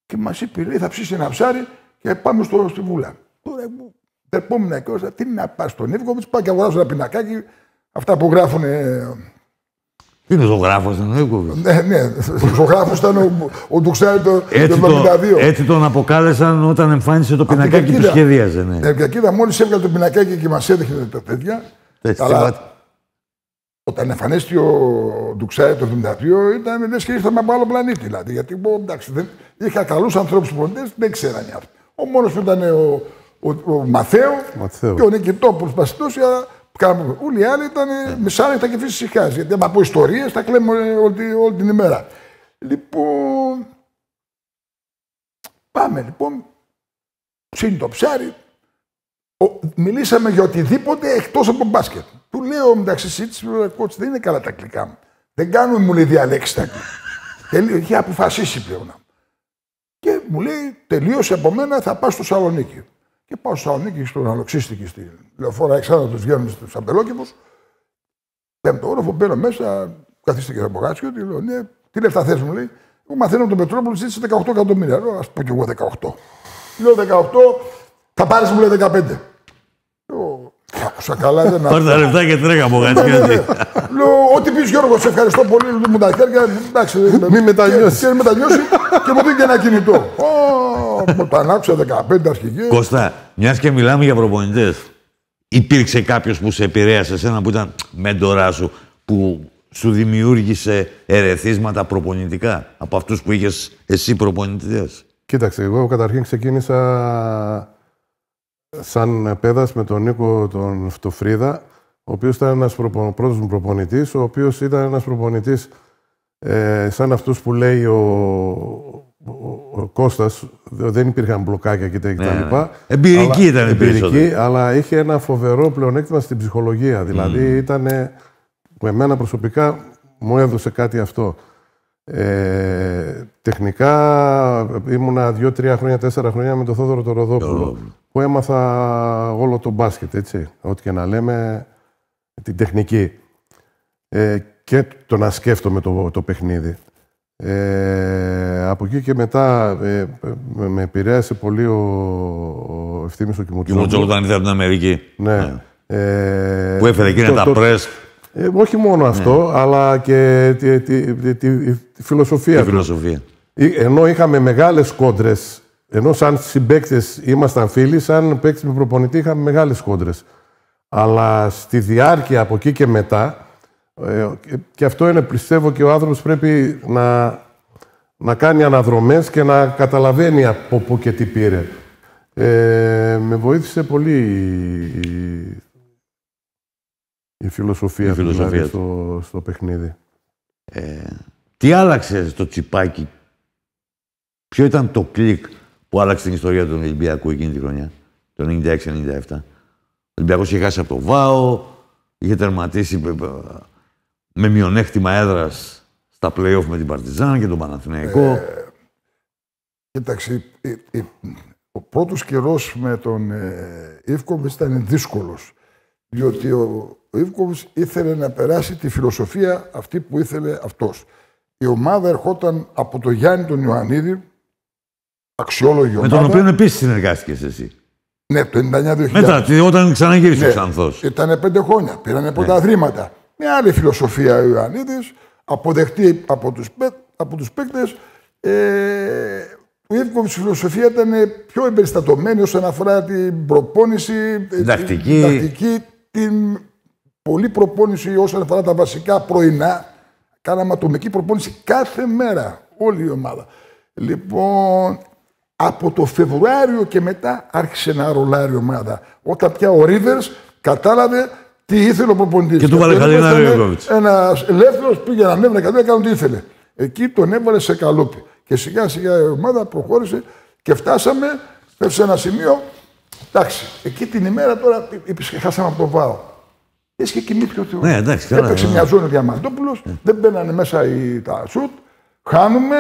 Και μας είπε, λέει, θα ψήσει ένα ψάρι και πάμε στο, στη βούλα. Τώρα εγώ, τα επόμενα και όσα, τι να πας στον Ιβκοβιτ, πάω και αγοράζω ένα πινακάκι. Αυτά που γράφουν. ε, Τι είναι ζωγράφο, δεν είναι ναι, ναι, ο γράφος ήταν ο, ο Ντουξάρη το, Έτσι, το το, 72. έτσι τον αποκάλεσαν όταν εμφάνισε το την πινακάκι που Κερκίδα. σχεδίαζε. Ναι. Ε, και είδα μόλις έβγαλε το πινακάκι και μας έδειχνε τα τέτοια. Έτσι, αλλά θυμάται. όταν εμφανίστηκε ο Ντουξάρη το 72, ήταν λες και ήρθαμε από άλλο πλανήτη. Δηλαδή, γιατί εγώ, εντάξει, δεν, είχα καλούς ανθρώπους προπονητέ, δεν ξέρανε αυτό. Ο μόνος που ήταν ο, ο, ο Μαθαίο Μαθαίο. και ο Νικητόπουλος Πασιτώση, αλλά κάναμε. Όλοι οι άλλοι ήταν μισάνεκτα και φυσικά. Γιατί άμα πω ιστορίες, τα κλαίμε όλη, όλη την ημέρα. Λοιπόν. Πάμε λοιπόν. Ψήνει το ψάρι. Ο, μιλήσαμε για οτιδήποτε εκτός από μπάσκετ. Του λέω μεταξύ συζήτηση, κότσι δεν είναι καλά τα αγγλικά μου. Δεν κάνουμε, μου λέει, διαλέξεις τα αγγλικά. Τελείω, είχε αποφασίσει πλέον. Και μου λέει, τελείωσε από μένα, θα πάω στο Σαλονίκη. Και πάω στο Σαλονίκη, στον Αλοξίστικη, στη λεωφόρα Αλεξάνδρα, τους βγαίνουν στους Αμπελόκηπους. Πέμπτο όροφο, μπαίνω μέσα, καθίστε και Ραμπογάτσιο, του λέω, ναι, τι λεφτά θες μου λέει. Εγώ μαθαίνω τον Πετρόπουλο, ζήτησε 18 εκατομμύρια. Λέω, ας πω κι εγώ 18. Λέω 18, θα πάρεις μου λέει 15. Λέω, άκουσα καλά, δεν Πάρε τα λεφτά και τρέκα από ναι, κάτι. ναι, ναι. Λέω, ό,τι πεις Γιώργο, σε ευχαριστώ πολύ. Μου τα χέρια. Εντάξει, Μη μετανιώσεις. Και, και μετανιώσει και μου δίνει και ένα κινητό. Ω, Μου τα άκουσα 15 αρχηγοί. Κώστα, μιας και μιλάμε για προπονητές, υπήρξε κάποιος που σε επηρέασε, εσένα που ήταν μέντορά σου, που σου δημιούργησε ερεθίσματα προπονητικά από αυτούς που είχες εσύ προπονητές; Κοίταξε, εγώ καταρχήν ξεκίνησα σαν πέδας με τον Νίκο τον Φτωφρίδα, ο οποίος ήταν ένας προπο... πρώτος μου προπονητής, ο οποίος ήταν ένας προπονητής Ε, σαν αυτούς που λέει ο, ο, ο Κώστας, δεν υπήρχαν μπλοκάκια και τα Ναι, λοιπά. ναι. Εμπειρική αλλά, ήταν η εμπειρική, περισσότερη. αλλά είχε ένα φοβερό πλεονέκτημα στην ψυχολογία. Δηλαδή ήταν, με εμένα προσωπικά μου έδωσε κάτι αυτό. Ε, τεχνικά ήμουνα δύο-τρία χρόνια, τέσσερα χρόνια με τον Θόδωρο το Ροδόπουλο, που έμαθα όλο το μπάσκετ, έτσι, ό,τι και να λέμε, την τεχνική. Ε, και το να σκέφτομαι το, το παιχνίδι. Ε, από εκεί και μετά ε, με, με επηρέασε πολύ ο, ο Ευθύμης ο Και μου Κιμουτσόγλου. όταν ήρθε από την Αμερική. Ναι. Ε, Που έφερε εκείνα το- τα το- πρέσ. ε, όχι μόνο αυτό, αλλά και τη, τη, τη, τη- τη φιλοσοφία Τη του. φιλοσοφία. Ή- Ενώ είχαμε μεγάλες κόντρες, ενώ σαν συμπαίκτες ήμασταν φίλοι, σαν παίκτες με προπονητή είχαμε μεγάλες κόντρες. Αλλά στη διάρκεια από εκεί και μετά, ε, και- και αυτό είναι, πιστεύω και ο άνθρωπος πρέπει να, να κάνει αναδρομές και να καταλαβαίνει από πού και τι πήρε. Ε, με βοήθησε πολύ η, η φιλοσοφία, Η του, φιλοσοφία δηλαδή, του. στο, στο παιχνίδι. Τι άλλαξες στο τσιπάκι, ποιο ήταν το κλικ που άλλαξε την ιστορία του Ολυμπιακού εκείνη τη χρονιά, το 96-97. Ο Ολυμπιακός είχε χάσει από το ΒΑΟ, είχε τερματίσει ε, ε, με μειονέκτημα έδρας στα play-off με την Παρτιζάν και τον Παναθηναϊκό. Κοίταξε, ε, ε, ο πρώτος καιρός με τον ε, Ιβκοβιτς ήταν δύσκολος. Διότι ο, ο Ιβκοβιτς ήθελε να περάσει τη φιλοσοφία αυτή που ήθελε αυτός. Η ομάδα ερχόταν από το Γιάννη τον Ιωαννίδη, αξιόλογη με ομάδα. τον οποίο επίσης συνεργάστηκες εσύ. Ναι, το 99-2000. Μετά, τι- όταν ξαναγύρισες ο Ναι. Ξανθός. Ήταν πέντε χρόνια. Πήρανε πρωταθλήματα. Μια άλλη φιλοσοφία ο Ιωαννίδης, αποδεχτεί από τους, παί- από τους παίκτες. Ε, ο Ιβκοβιτς η φιλοσοφία ήταν πιο εμπεριστατωμένη όσον αφορά την προπόνηση, ε, την Τακτική. τακτική, την πολλή προπόνηση όσον αφορά τα βασικά πρωινά. Κάναμε ατομική προπόνηση κάθε μέρα, όλη η ομάδα. Λοιπόν, από το Φεβρουάριο και μετά άρχισε να ρολάρει η ομάδα. Όταν πια ο Ρίβερς κατάλαβε τι ήθελε ο προπονητής. Και του βάλε ο χαλινά Ρίβερς ήταν Ρίβκοβιτς. Ένας ελεύθερος πήγε να ανέβαινε κατά έκανε ό,τι ήθελε. Εκεί τον έβαλε σε καλούπι. Και σιγά σιγά η ομάδα προχώρησε και φτάσαμε σε ένα σημείο. Εντάξει, εκεί την ημέρα τώρα είπες και χάσαμε από το ΒΑΟ. Έτσι και κοιμήθηκε ο Θεός. Ναι, εντάξει, καλά, Έπαιξε ναι. μια ζώνη Διαμαντόπουλος, δεν μπαίνανε μέσα οι, τα σουτ, χάνουμε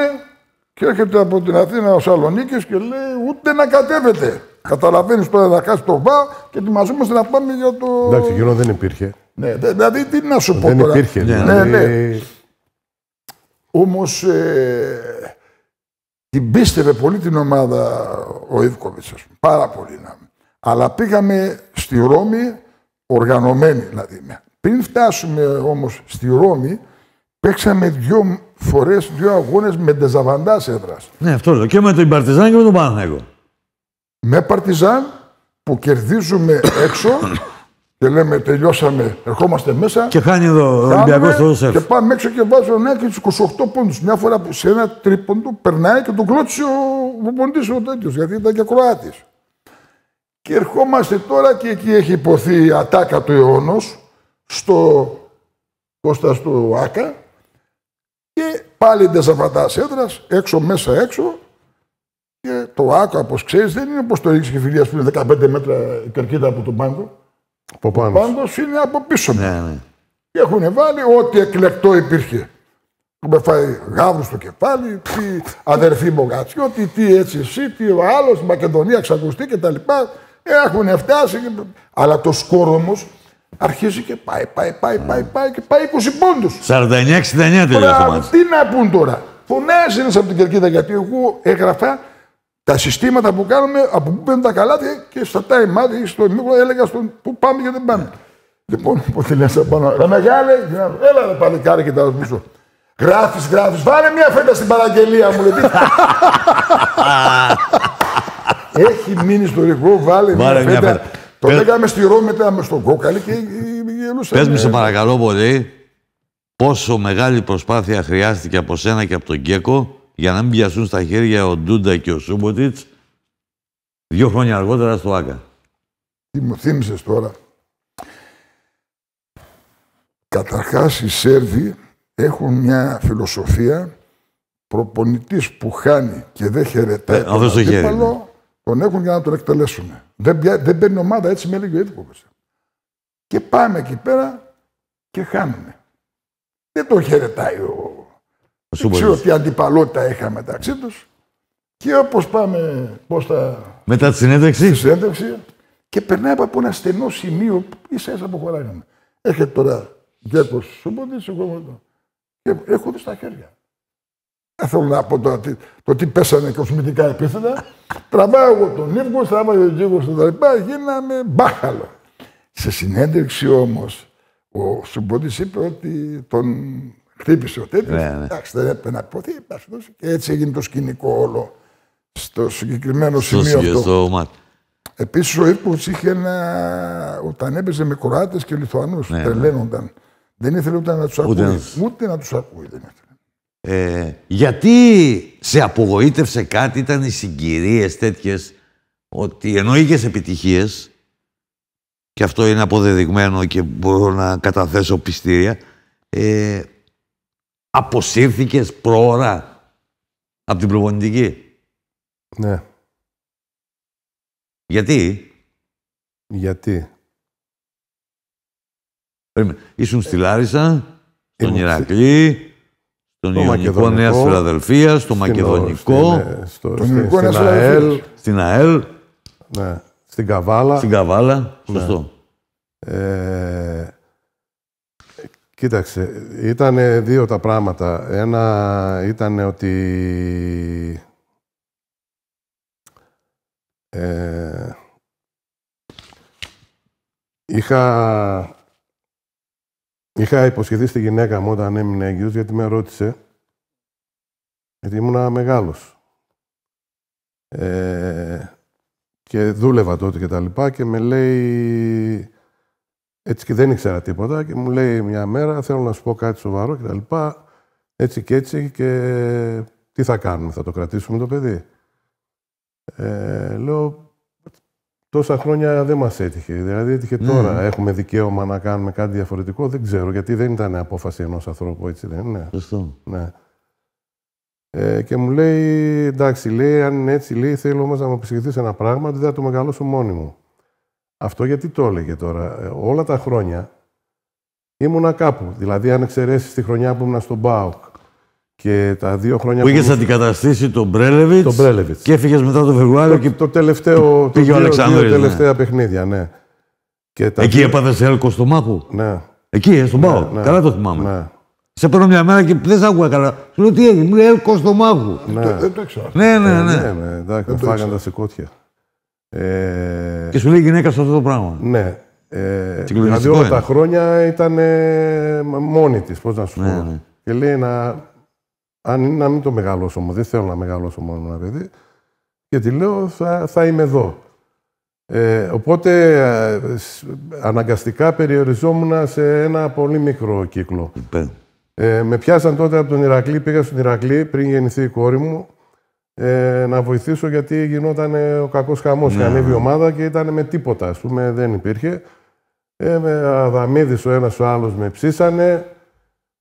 και έρχεται από την Αθήνα ο Σαλονίκης και λέει ούτε να κατέβετε. Καταλαβαίνεις τώρα να χάσεις το ΒΑΟ και ετοιμαζόμαστε να πάμε για το. Εντάξει, εκείνο δεν υπήρχε. Ναι, δε- δηλαδή τι να σου πω δεν τώρα. υπήρχε. Ναι, δηλαδή, ναι. Όμως ε, την πίστευε πολύ την ομάδα ο Ιβκοβιτς, ας πούμε. πάρα πολύ. να- Αλλά πήγαμε στη Ρώμη οργανωμένοι δηλαδή. Πριν φτάσουμε όμως στη Ρώμη, παίξαμε δύο φορές, δύο αγώνες με ντεζαβαντάς έδρας. Ναι, αυτό λέω. Και με τον Παρτιζάν και με τον Παναθηναϊκό. Με Παρτιζάν που κερδίζουμε έξω και λέμε τελειώσαμε, ερχόμαστε μέσα. Και χάνει εδώ ο Κάνουμε Ολυμπιακός στο σεφ. Και πάμε έξω και βάζω ένα και τους 28 πόντους. Μια φορά που σε ένα τρίποντο περνάει και τον κλώτησε ο προπονητή ο τέτοιος, γιατί ήταν και Κροάτης. Και ερχόμαστε τώρα και εκεί έχει υποθεί η ατάκα του αιώνος στο Κώστας του Άκα και πάλι ντεζαβατά έδρας, έξω μέσα έξω. Και το Άκα, όπως ξέρεις, δεν είναι όπως το ρίξεις και φιλία που είναι 15 μέτρα η κερκίδα από τον πάγκο. από Ο πάνω. πάγκο είναι από πίσω μου. Ναι, ναι. Και έχουν βάλει ό,τι εκλεκτό υπήρχε. Έχουμε φάει γάβρους στο κεφάλι, τι αδερφή Μπογατσιώτη, τι έτσι εσύ, τι ο άλλος, Μακεδονία ξακουστεί κτλ. Έχουν φτάσει. και- Αλλά το σκορ όμως αρχίζει και πάει, πάει, πάει, πάει, πάει και πάει 20 πόντους. 49-69 τελειώσε το Τώρα, μάτς. τι να πούν τώρα. Φωνάζει ένα από την κερκίδα γιατί εγώ έγραφα τα συστήματα που κάνουμε από πού παίρνουν τα καλάθια και στα time out ή στο ημίγρο έλεγα στον πού πάμε και δεν πάμε. Λοιπόν, οπότε λες πάνω, ρε μεγάλε, έλα ρε παλικάρι και τα πίσω. Γράφεις, γράφεις, βάλε μια φέτα στην παραγγελία μου, λέει. Έχει μείνει στο ρηγό, βάλε, Βάλε μια μια φέτα. Φέτα. Το Πες- λέγαμε στη Ρώμη μετά με στον κόκαλη και γελούσαμε. Πες μου σε παρακαλώ πολύ, πόσο μεγάλη προσπάθεια χρειάστηκε από σένα και από τον Γκέκο για να μην πιαστούν στα χέρια ο Ντούντα και ο Σούμποτιτς δύο χρόνια αργότερα στο Άκα; Τι μου θύμισες τώρα. Καταρχάς οι Σέρβοι έχουν μια φιλοσοφία προπονητής που χάνει και δεν χαιρετάει Ε, να δώσει το χέρι, αντίπαλο, τον έχουν για να τον εκτελέσουν. Δεν, πια- δεν παίρνει ομάδα έτσι με έλεγε ο Ήτκοβες. Και πάμε εκεί πέρα και χάνουμε. Δεν τον χαιρετάει ο... Ο Δεν ξέρω Σούμπολης. τι αντιπαλότητα είχαν μεταξύ τους. Και όπως πάμε, πώς θα Μετά τη συνέντευξη; στη συνέντευξη και περνάει από ένα στενό σημείο που ίσα ίσα αποχωράγαμε. Έρχεται τώρα Γκέκος Σούμποντης, εγώ με το- και έχω δει στα χέρια. Δεν θέλω να πω το, τι- το τι πέσανε κοσμητικά επίθετα. Τραβάω εγώ τον Νίβκο, τραβάω ο Γκέκος και τα λοιπά, γίναμε μπάχαλο. Σε συνέντευξη όμως, ο Σούμποντης είπε ότι τον χτύπησε ο τέτοιος. Ναι, ναι. Εντάξει, δεν έπρεπε να υποθεί, εν πάση περιπτώσει, και έτσι έγινε το σκηνικό όλο στο συγκεκριμένο Στο, σημείο αυτό. στο μάτι. Επίσης ο Ήρκοβιτ είχε ένα. Όταν έπαιζε με Κροάτες και Λιθουανούς, Ναι, τρελαίνονταν. Δεν ήθελε ούτε να τους Ούτε ακούει. να Ούτε να τους ακούει. Δεν ήθελε. Ε, γιατί σε απογοήτευσε κάτι, ήταν οι συγκυρίες τέτοιες, ότι ενώ είχες επιτυχίες, και αυτό είναι αποδεδειγμένο και μπορώ να καταθέσω πιστήρια, ε, αποσύρθηκες πρόωρα από την προπονητική; Ναι. Γιατί; Γιατί; Περίμενε. Ήσουν στη Λάρισα, στον Ήμουν Ηρακλή, στον Στο Ιωνικό Μακεδονικό, Νέας Φιλαδελφίας, στο Στην- Μακεδονικό, στην, ε, στο, Τον στην, Ιωνικό στην Νέας ΑΕΛ, Φιλαδελφίας. στην ΑΕΛ, ναι, στην Καβάλα. στην Καβάλα. Σωστό. Ε, κοίταξε, ήταν δύο τα πράγματα. Ένα ήταν ότι ε, είχα, είχα υποσχεθεί στη γυναίκα μου όταν έμεινε έγκυος, γιατί με ρώτησε, γιατί ήμουνα μεγάλος. Ε, και δούλευα τότε και τα λοιπά και με λέει έτσι και δεν ήξερα τίποτα και μου λέει μια μέρα θέλω να σου πω κάτι σοβαρό και τα λοιπά έτσι και έτσι και τι θα κάνουμε, θα το κρατήσουμε το παιδί. Ε, λέω τόσα χρόνια δεν μας έτυχε, δηλαδή έτυχε τώρα, έχουμε δικαίωμα να κάνουμε κάτι διαφορετικό, δεν ξέρω γιατί δεν ήταν απόφαση ενός ανθρώπου έτσι δεν είναι. Σωστό. Ναι. Ε, και μου λέει, εντάξει, λέει, αν είναι έτσι, λέει, θέλω όμως να μου επισηγηθείς ένα πράγμα, ότι δεν θα το μεγαλώσω μόνη μου. Αυτό γιατί το έλεγε τώρα. Ε, όλα τα χρόνια ήμουνα κάπου. Δηλαδή, αν εξαιρέσεις τη χρονιά που ήμουν στον ΜΠΑΟΚ και τα δύο χρόνια Που είχες ήμουν αντικαταστήσει τον Μπρέλεβιτς Τον Μπρέλεβιτς. και έφυγες μετά τον Φεβρουάριο το, και το τελευταίο, το πήγε ο δύο, Αλεξάνδρης, δύο ναι. τελευταία παιχνίδια, ναι. Και τα εκεί δύο- έπαθες έλκο στο μάχο. Ναι, Εκεί, ε, στον Πάο. ναι. Καλά το θυμάμαι. ναι. Σε παίρνω μια μέρα και δεν σ' άκουγα καλά. Σου λέω τι έγινε, μου λέει έλκο στο μάχο. ναι. Το- δεν το ήξερα. Ναι, ναι, Ε, ναι. ναι, ναι, εντάξει, το φάγανε ήξερα. τα σηκώτια. Ε, Και σου λέει η γυναίκα σου αυτό το πράγμα. Ναι. Ε, Συγκλονιστικό δηλαδή όλα είναι. τα χρόνια ήταν ε, μόνη της, πώς να σου Ναι, πω. ναι. Και λέει να, αν είναι να μην το μεγαλώσω μόνο, δεν θέλω να μεγαλώσω μόνο ένα παιδί. Και τη λέω θα, θα είμαι εδώ. Ε, οπότε ε, σ- αναγκαστικά περιοριζόμουν σε ένα πολύ μικρό κύκλο. Παι- Ε, με πιάσαν τότε από τον Ηρακλή, πήγα στον Ηρακλή πριν γεννηθεί η κόρη μου ε, να βοηθήσω γιατί γινόταν ε, ο κακός χαμός. Ναι. Και ανέβη η ομάδα και ήταν με τίποτα, ας πούμε, δεν υπήρχε. Ε, με Αδαμίδης ο ένας ο άλλος με ψήσανε.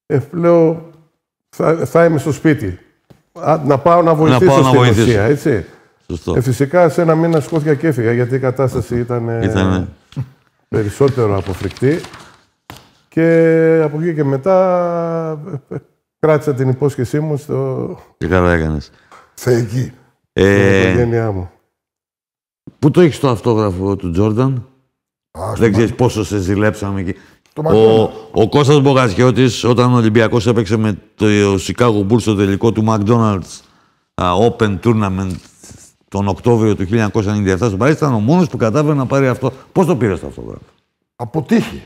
Ε, λέω, θα, θα είμαι στο σπίτι. Α, να πάω να βοηθήσω πάω να στην βοηθήσω. ουσία, έτσι. Σωστό. Ε, φυσικά σε ένα μήνα σηκώθηκα και έφυγα γιατί η κατάσταση ήταν ε, Ήτανε. περισσότερο από φρικτή. Και από εκεί και μετά ε, ε, κράτησα την υπόσχεσή μου στο, Και καλά έκανες. Θεϊκή. στην Ε, οικογένειά μου. πού το έχεις το αυτόγραφο του Τζόρνταν, Α, Δεν ξέρεις πόσο σε ζηλέψαμε εκεί. Το Ο, McDonald's. ο Κώστας Μπογασιώτης, όταν ο Ολυμπιακός έπαιξε με το Chicago Bulls στο τελικό του McDonald's α, Open Tournament τον Οκτώβριο του 1997 στο Παρίσι, ήταν ο μόνος που κατάφερε να πάρει αυτό. Πώς το πήρε το αυτόγραφο. Αποτύχει.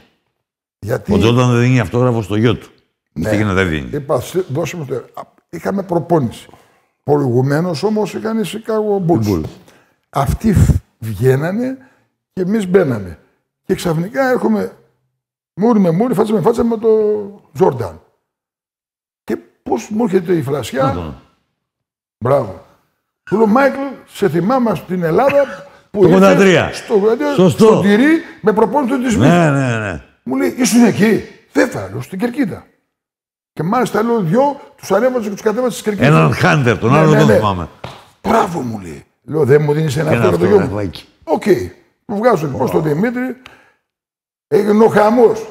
Γιατί Ο Τζόρνταν δεν δίνει αυτόγραφο στο γιο του. Ναι. Τι γίνεται, δεν δίνει. είπα, «Στε- δώσε μου το. Α, Είχαμε προπόνηση. Προηγουμένως όμως είχαν οι Chicago Bulls. Αυτοί φ- βγαίνανε και εμείς μπαίναμε. Και ξαφνικά έρχομαι μούρι με μούρι, φάτσα με φάτσα με τον Τζόρνταν. Και πώς μου έρχεται η φλασιά. Μπράβο. Του λέω, Μάικλ, σε θυμάμαι στην Ελλάδα που Το ήρθε 83. στο, δηλαδή, Σωστό. στο τυρί με προπόνηση του Σμιθ. Ναι, ναι, ναι. Μου λέει, ήσουν εκεί. Δεν θα λέω, στην Κερκίδα. Και μάλιστα λέω δυο, τους ανέβαζε και τους κατέβαζε στις κερκίδες. Έναν Χάντερ, τον Ναι, άλλο ναι, δεν ναι. θυμάμαι. Μπράβο μου λέει. Λέω δεν μου δίνεις ένα Και ένα αυτό για το γιο μου. αυτογραφάκι. Οκ. Του βγάζω λοιπόν στον Δημήτρη. Έγινε ο χαμός.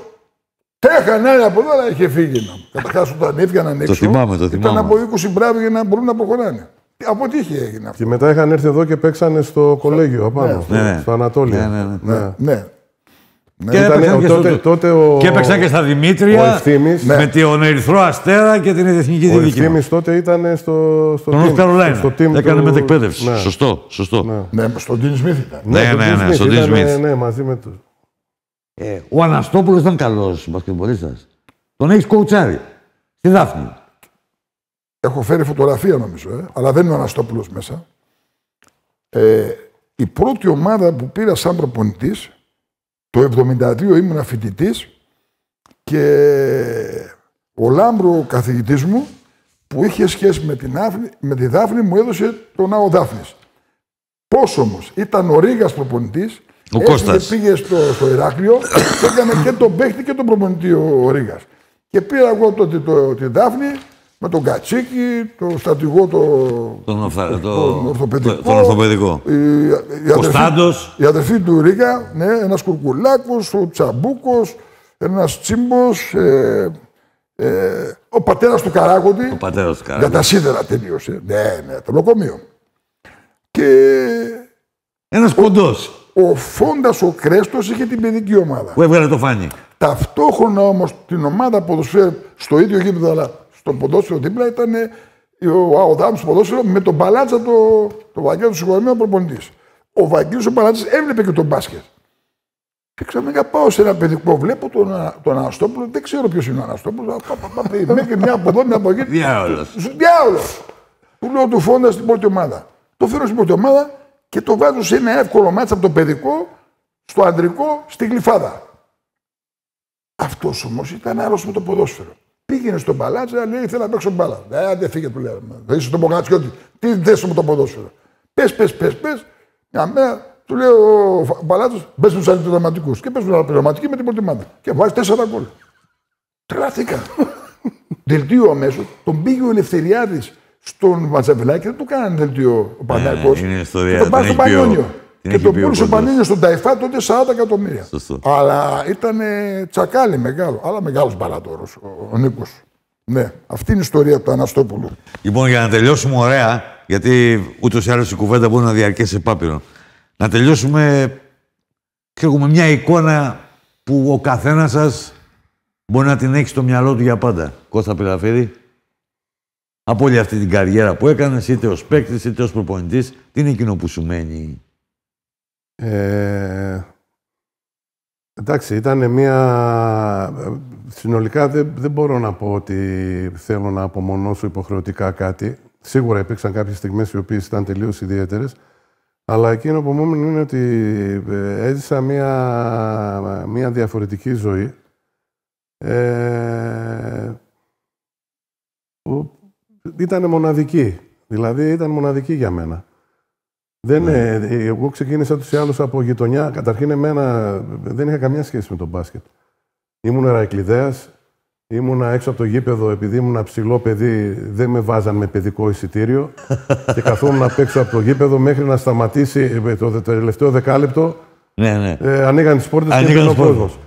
Τρέχανε άλλοι από εδώ, αλλά είχε φύγει. Καταρχά όταν έβγαιναν έξω. θυμάμαι, το Ήταν θυμάμαι. από 20 μπράβοι για να μπορούν να προχωράνε. Από τι είχε έγινε αυτό; Και μετά είχαν έρθει εδώ και παίξανε στο κολέγιο απάνω, στο, Ναι, ναι. στο Ανατόλιο. Ναι, ναι, ναι. Ναι. Ναι. Και Ήταν- έπαιξαν και, τότε, στο- τότε ο, και έπαιξαν και στα Δημήτρια ο Ευθύμης. με τον Ερυθρό Αστέρα και την Εθνική ο Δίκη. Ευθύμης τότε ήταν στο, στο Τον team- North Carolina. στο team Έκανε του- μετεκπαίδευση. Ναι. Σωστό, σωστό. Ναι. Ναι, στον Dean Smith ήταν. Ναι, στον ναι, Dean ναι, Smith στον Dean ήταν, Smith. Ναι, μαζί με του. Ε, ο Αναστόπουλος ήταν καλός μπασκετμπολίστας. Τον έχεις κοουτσάρει. Στη Δάφνη. Έχω φέρει φωτογραφία νομίζω, ε, αλλά δεν είναι ο Αναστόπουλος μέσα. Ε, η πρώτη ομάδα που πήρα σαν προπονητής, το 72 ήμουν φοιτητής και ο Λάμπρο ο καθηγητής μου που είχε σχέση με, την Άφνη, με τη Δάφνη μου έδωσε τον Ναό Δάφνης. Πώς όμως, ήταν ο Ρήγας προπονητής, Ο έφυγε, Κώστας. πήγες στο, στο Ηράκλειο και έκανε και τον παίχτη και τον προπονητή ο, ο Ρήγας. Και πήρα εγώ τότε το, τη Δάφνη με τον Κατσίκη, τον στρατηγό, το, Τον, οφθα... το... τον ορθοπαιδικό. τον ορθοπαιδικό. Η, η, αδερφή, Κωνσταντος. η αδερφή του Ρίγα, ναι, ένας Κουρκουλάκος, ο Τσαμπούκος, ένας Τσίμπος, ε, ε, ο πατέρας του Καράκοντη. Ο πατέρας του Για Καρά. τα σίδερα τελείωσε. Ναι, ναι, το λοκομείο. Και Ένας κοντό ο Φόντας ο Κρέστος είχε την παιδική ομάδα. που έβγαλε το φάνη; Ταυτόχρονα όμως την ομάδα ποδοσφαίρου στο ίδιο γήπεδο, αλλά στο ποδόσφαιρο δίπλα ήταν ο Αοδάμ στο ποδόσφαιρο με τον Παλάτσα το, το Βαγγέλη του συγχωρεμένο προπονητής. Ο Βαγγέλης ο Παλάτσα έβλεπε και τον μπάσκετ. Και ξαφνικά πάω σε ένα παιδικό, βλέπω τον, Α- τον Αναστόπουλο, δεν ξέρω ποιος είναι ο Αναστόπουλος. Μέχρι μια από εδώ, μια από εκεί. Διάολος. Διάολος! Του λέω του φόντα στην πρώτη ομάδα. Το φέρω στην πρώτη ομάδα και το βάζω σε ένα εύκολο μάτσα από το παιδικό στο αντρικό στη γλυφάδα. Αυτός όμως ήταν άλλος με το ποδόσφαιρο. Πήγαινε στον παλάτσα, λέει: Θέλω να παίξω μπάλα. Ε, δεν φύγε, του λέω. Δεν είσαι το Μπογατσιώτη. Τι θες με το ποδόσφαιρο. Πες, πες, πες, πες. Μια μέρα του λέει ο παλάτσα: Μπες του αντιδραματικού. Και παίζουν αντιδραματικοί με την πρώτη ομάδα. Και βάζει τέσσερα γκολ. Τρελάθηκα. δελτίο αμέσως. Τον πήγε ο Ελευθεριάδης στον Ματζαβελάκη, δεν του κάνανε δελτίο ο Παναγιώ. είναι ιστορία, Και τον πάει την στο έχει πει ο- Πανιόνιο. την Και έχει τον πει ο πούλησε ο Κοντός. Πανιόνιος στον Ταϊφά τότε 40 εκατομμύρια. Σωστό. Αλλά ήταν τσακάλι μεγάλο. Αλλά μεγάλος μπαλατόρος ο, ο Νίκος. Ναι, αυτή είναι η ιστορία του Αναστόπουλου. Λοιπόν, για να τελειώσουμε ωραία, γιατί ούτως ή άλλως η κουβέντα μπορεί να διαρκέσει επάπειρο. Να τελειώσουμε ξέρω, με μια εικόνα που ο καθένας σας μπορεί να την έχει στο μυαλό του για πάντα. Κώστα Πελαφίδη, από όλη αυτή την καριέρα που έκανες, είτε ως παίκτης είτε ως προπονητής, τι είναι εκείνο που σου μένει; Ε, εντάξει, ήταν μια... Συνολικά δεν, δεν μπορώ να πω ότι θέλω να απομονώσω υποχρεωτικά κάτι. Σίγουρα υπήρξαν κάποιες στιγμές οι οποίες ήταν τελείως ιδιαίτερες. Αλλά εκείνο που μου έμεινε είναι ότι ε, έζησα μια, μια διαφορετική ζωή. Ε, που ήταν μοναδική. Δηλαδή ήταν μοναδική για μένα. Δεν, ε, εγώ ξεκίνησα τους ή άλλους από γειτονιά. Καταρχήν εμένα δεν είχα καμιά σχέση με τον μπάσκετ. Ήμουν Ραϊκλιδέας, ήμουνα έξω από το γήπεδο επειδή ήμουν ψηλό παιδί, δεν με βάζαν με παιδικό εισιτήριο και καθόμουν απ' έξω από το γήπεδο μέχρι να σταματήσει ε, το δε- τελευταίο δεκάλεπτο. Ναι, ναι. Ε, ανοίγαν τις πόρτες και Ανοίγαν έμπαινε ο τις πόρτες. κόσμος.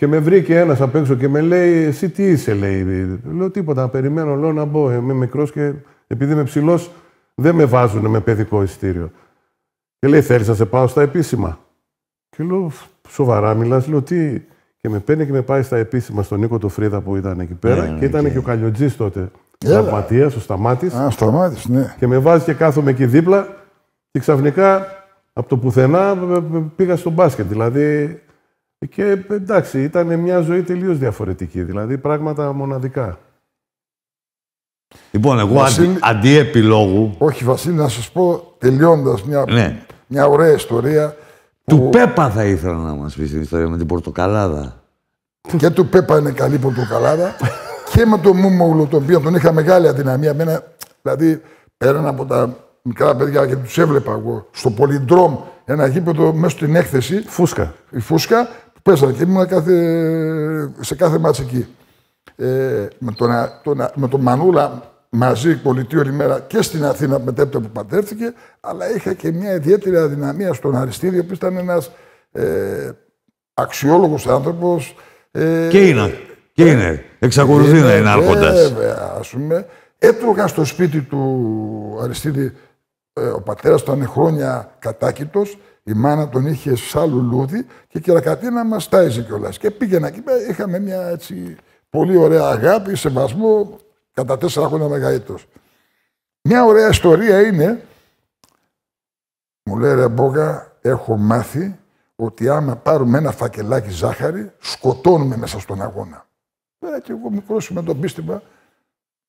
Και με βρήκε ένας απ' έξω και με λέει, εσύ τι είσαι, λέει. Λέω τίποτα, περιμένω, λέω να μπω. Είμαι μικρός και επειδή είμαι ψηλός δεν με βάζουν με παιδικό εισιτήριο. Και λέει, θέλεις να σε πάω στα επίσημα. Και λέω, σοβαρά μιλάς, λέω, τι. Και με παίρνει και με πάει στα επίσημα στον Νίκο το Φρίδα που ήταν εκεί πέρα. Ναι, ναι, και ήταν και- και ο Καλιοτζής τότε. Έλα. Τραυματίας, ο Σταμάτης. Α, σταμάτησε, ναι. Και με βάζει και κάθομαι εκεί δίπλα και ξαφνικά από το πουθενά ε, ε, πήγα στο μπάσκετ. Δηλαδή, και εντάξει, ήταν μια ζωή τελείως διαφορετική. Δηλαδή, πράγματα μοναδικά. Λοιπόν, εγώ Βασίλη- αντί, αντί επιλόγου Όχι, Βασίλη, να σας πω τελειώντας μια, Ναι. μια ωραία ιστορία. του Πέπα θα ήθελα να μας πεις την ιστορία με την Πορτοκαλάδα. και του Πέπα είναι καλή πορτοκαλάδα και με τον Μούμογλου, τον οποίο τον είχα μεγάλη αδυναμία. Μένα, δηλαδή, πέραν από τα μικρά παιδιά και τους έβλεπα εγώ στο Πολυντρόμ, ένα γήπεδο μέσα στην έκθεση, Φούσκα. η φούσκα, που παίζανε και ήμουν κάθε, σε κάθε μάτς εκεί. ε, με, τον, τον, με τον Μανούλα μαζί πολιτείο ημέρα και στην Αθήνα μετέπειτα που πατέρθηκε, αλλά είχα και μια ιδιαίτερη αδυναμία στον Αριστίδη, που ήταν ένας ε, αξιόλογος άνθρωπος. Ε, και είναι. Και είναι. Εξακολουθεί να είναι άρχοντας. Βέβαια, ας πούμε. Έτρωγα στο σπίτι του Αριστίδη, ε, ο πατέρας του ήταν χρόνια κατάκητος, η μάνα τον είχε σαν λουλούδι και η κερακατίνα μας τάιζε κιόλας. Και πήγαινα εκεί, είχαμε μια έτσι πολύ ωραία αγάπη, σεβασμό, κατά τέσσερα χρόνια μεγαλύτερος. Μια ωραία ιστορία είναι, μου λέει ρε Μπόγα, έχω μάθει ότι άμα πάρουμε ένα φακελάκι ζάχαρη, σκοτώνουμε μέσα στον αγώνα. Βέβαια και εγώ μικρός με τον πίστημα,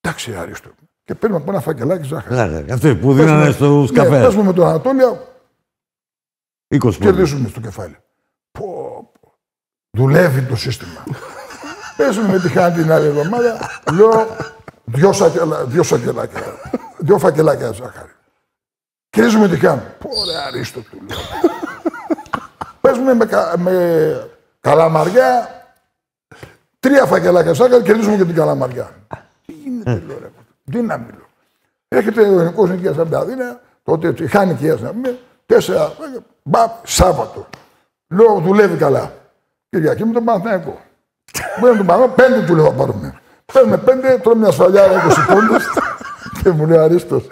εντάξει Αρίστο. Και παίρνουμε από ένα φακελάκι ζάχαρη. Αυτό που δίνανε στους ναι, καφές. Πέσουμε με τον Ανατόλια, 20 κερδίζουμε στο κεφάλι. Πω, πω. Δουλεύει το σύστημα. Παίζουμε με τη χάνη την άλλη εβδομάδα, λέω δυο, σακελα, δυο σακελάκια, δυο φακελάκια ζάχαρη. Κρίζουμε τη χάνη. Πόρε αρίστο του λέω. Παίζουμε με, με καλαμαριά, τρία φακελάκια ζάχαρη, κερδίζουμε και την καλαμαριά. Τι γίνεται, λέω ρε. Δύναμη, λέω. Έρχεται ο ελληνικό νοικία από την Αθήνα, τότε χάνει και να πούμε, τέσσερα, μπα, Σάββατο. Λέω, δουλεύει καλά. Κυριακή με τον Παναθηναϊκό. Μπορεί να τον πάρω, πέντε του λέω να πάρουμε. Παίρνουμε πέντε, τρώμε μια σφαλιάρα 20 πόντους και μου λέει Αρίστος.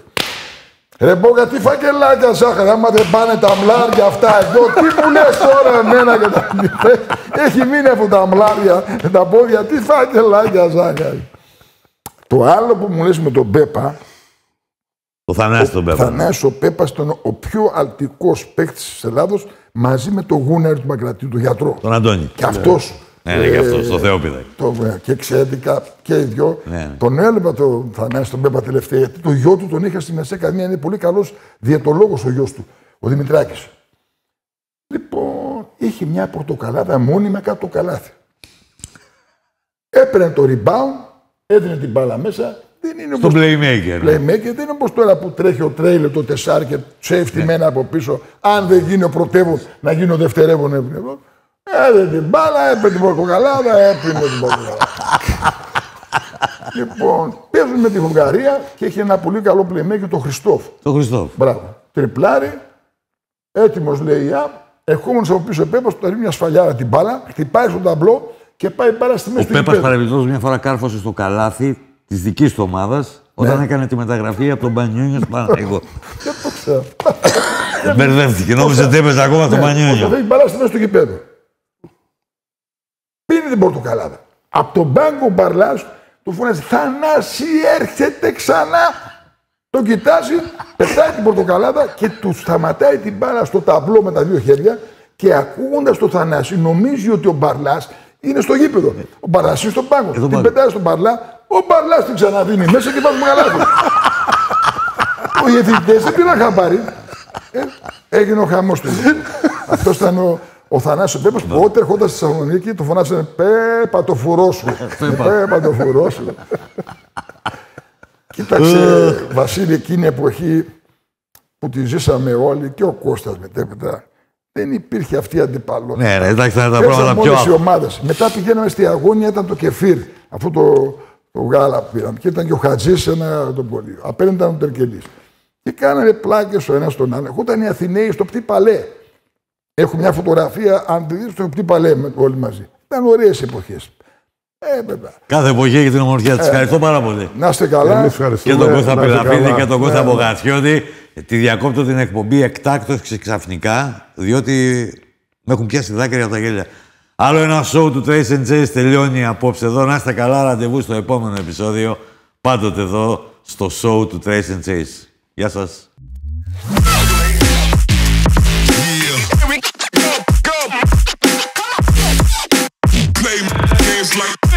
Ρε Μπόγκα, τι φακελάκια ζάχαρη, άμα δεν πάνε τα μλάρια αυτά εδώ, τι μου λες τώρα εμένα και τα Έχει μείνει από τα μλάρια με τα πόδια, τι φακελάκια ζάχαρη. Το άλλο που μου λες με τον Πέπα, ο Θανάσης τον Πέπα. Ο Θανάσης ο Πέπας ήταν ο πιο αλτικός παίκτης της Ελλάδος μαζί με τον Γούναρη του Μακρατίου, τον γιατρό. Τον Αντώνη. Και αυτός ναι, ναι, και αυτό, στο Θεόπιδα. Το, και εξαιρετικά και οι δυο. Ναι, ναι. Τον έλεπα τον Θανάση, τον Πέπα τελευταία, γιατί το γιο του τον είχα στη Μεσαία Ακαδημία. Είναι πολύ καλός διαιτολόγος ο γιος του, ο Δημητράκης. Λοιπόν, είχε μια πορτοκαλάδα μόνιμα κάτω το καλάθι. Έπαιρνε το rebound, έδινε την μπάλα μέσα. Δεν είναι Στο playmaker. Ναι. Playmaker δεν είναι όπως τώρα που τρέχει ο τρέιλερ το τεσσάρ και safety ναι. μένα από πίσω. Αν δεν γίνει ο πρωτεύον, να γίνει ο δευτερεύον ευνευόν. Έδε την μπάλα, έπαιρνε την πορτοκαλάδα, έπαιρνε την πορτοκαλάδα. λοιπόν, παίζουν με τη Βουλγαρία και έχει ένα πολύ καλό playmaker το Χριστόφ. Το Χριστόφ. Μπράβο. Τριπλάρι, έτοιμος λέει η ΑΠ, ερχόμενος από πίσω Πέπας, του ρίχνει μια σφαλιάρα την μπάλα, χτυπάει στον ταμπλό και πάει πάρα στη μέση του Ο Πέπα παρεμπιπτόντως μια φορά κάρφωσε στο καλάθι της δικής του ομάδας όταν ναι. έκανε τη μεταγραφή από τον Μπανιόνιο στο Παναγικό. Δεν το ξέρω. Μπερδεύτηκε. Νόμιζε ότι έπαιζε ακόμα τον Μπανιόνιο. Δεν μπάλα στη μέση του γηπέδου πίνει την πορτοκαλάδα. Από τον μπάγκο Μπαρλάς του φωνάζει Θανάση, έρχεται ξανά. Το κοιτάζει, πετάει την πορτοκαλάδα και του σταματάει την μπάλα στο ταμπλό με τα δύο χέρια και ακούγοντας το Θανάση νομίζει ότι ο Μπαρλάς είναι στο γήπεδο. Ο Μπαρλάς είναι στον πάγκο. Την πάγκο. πετάει στον Μπαρλά, ο Μπαρλάς την ξαναδίνει μέσα και πάει στο Οι διαιτητές δεν πήραν χαμπάρι. Ε, έγινε ο χαμός του. Αυτός ήταν ο, ο Θανάσης Πέπας, ναι. πότε ερχόταν στη Θεσσαλονίκη, του φωνάξανε «Πέπα το φουρό σου». «Πέπα το φουρό σου». Κοίταξε, Βασίλη, εκείνη η εποχή που τη ζήσαμε όλοι και ο Κώστας μετέπειτα, δεν υπήρχε αυτή η αντιπαλότητα. Ναι, ναι, εντάξει, τα πράγματα πιο οι ομάδες. Μετά πηγαίναμε στη αγώνια, ήταν το κεφίρ, αυτό το, το γάλα που πήραμε. Και ήταν και ο Χατζής ένα τον πολύ. Απέναντι ήταν ο Τερκελής. Και κάναμε πλάκες ο ένας τον άλλο. Ερχόταν οι Αθηναίοι στο πτή παλέ. Έχω μια φωτογραφία, αν τη δείτε, στο κτύπα λέμε όλοι μαζί. Ήταν ωραίες εποχές. Ε, Κάθε εποχή έχει την ομορφιά της. Ε, ευχαριστώ πάρα πολύ. Να είστε καλά. Και τον Κώστα Πελαφίδη και τον Κώστα ναι, ναι. Μπογαθιώτη. Τη διακόπτω την εκπομπή εκτάκτο και ξαφνικά, διότι με έχουν πιάσει δάκρυα από τα γέλια. Άλλο ένα show του Trace and Chase τελειώνει απόψε εδώ. Να είστε καλά, ραντεβού στο επόμενο επεισόδιο. Πάντοτε εδώ στο show του Trace and Chase. Γεια σας. like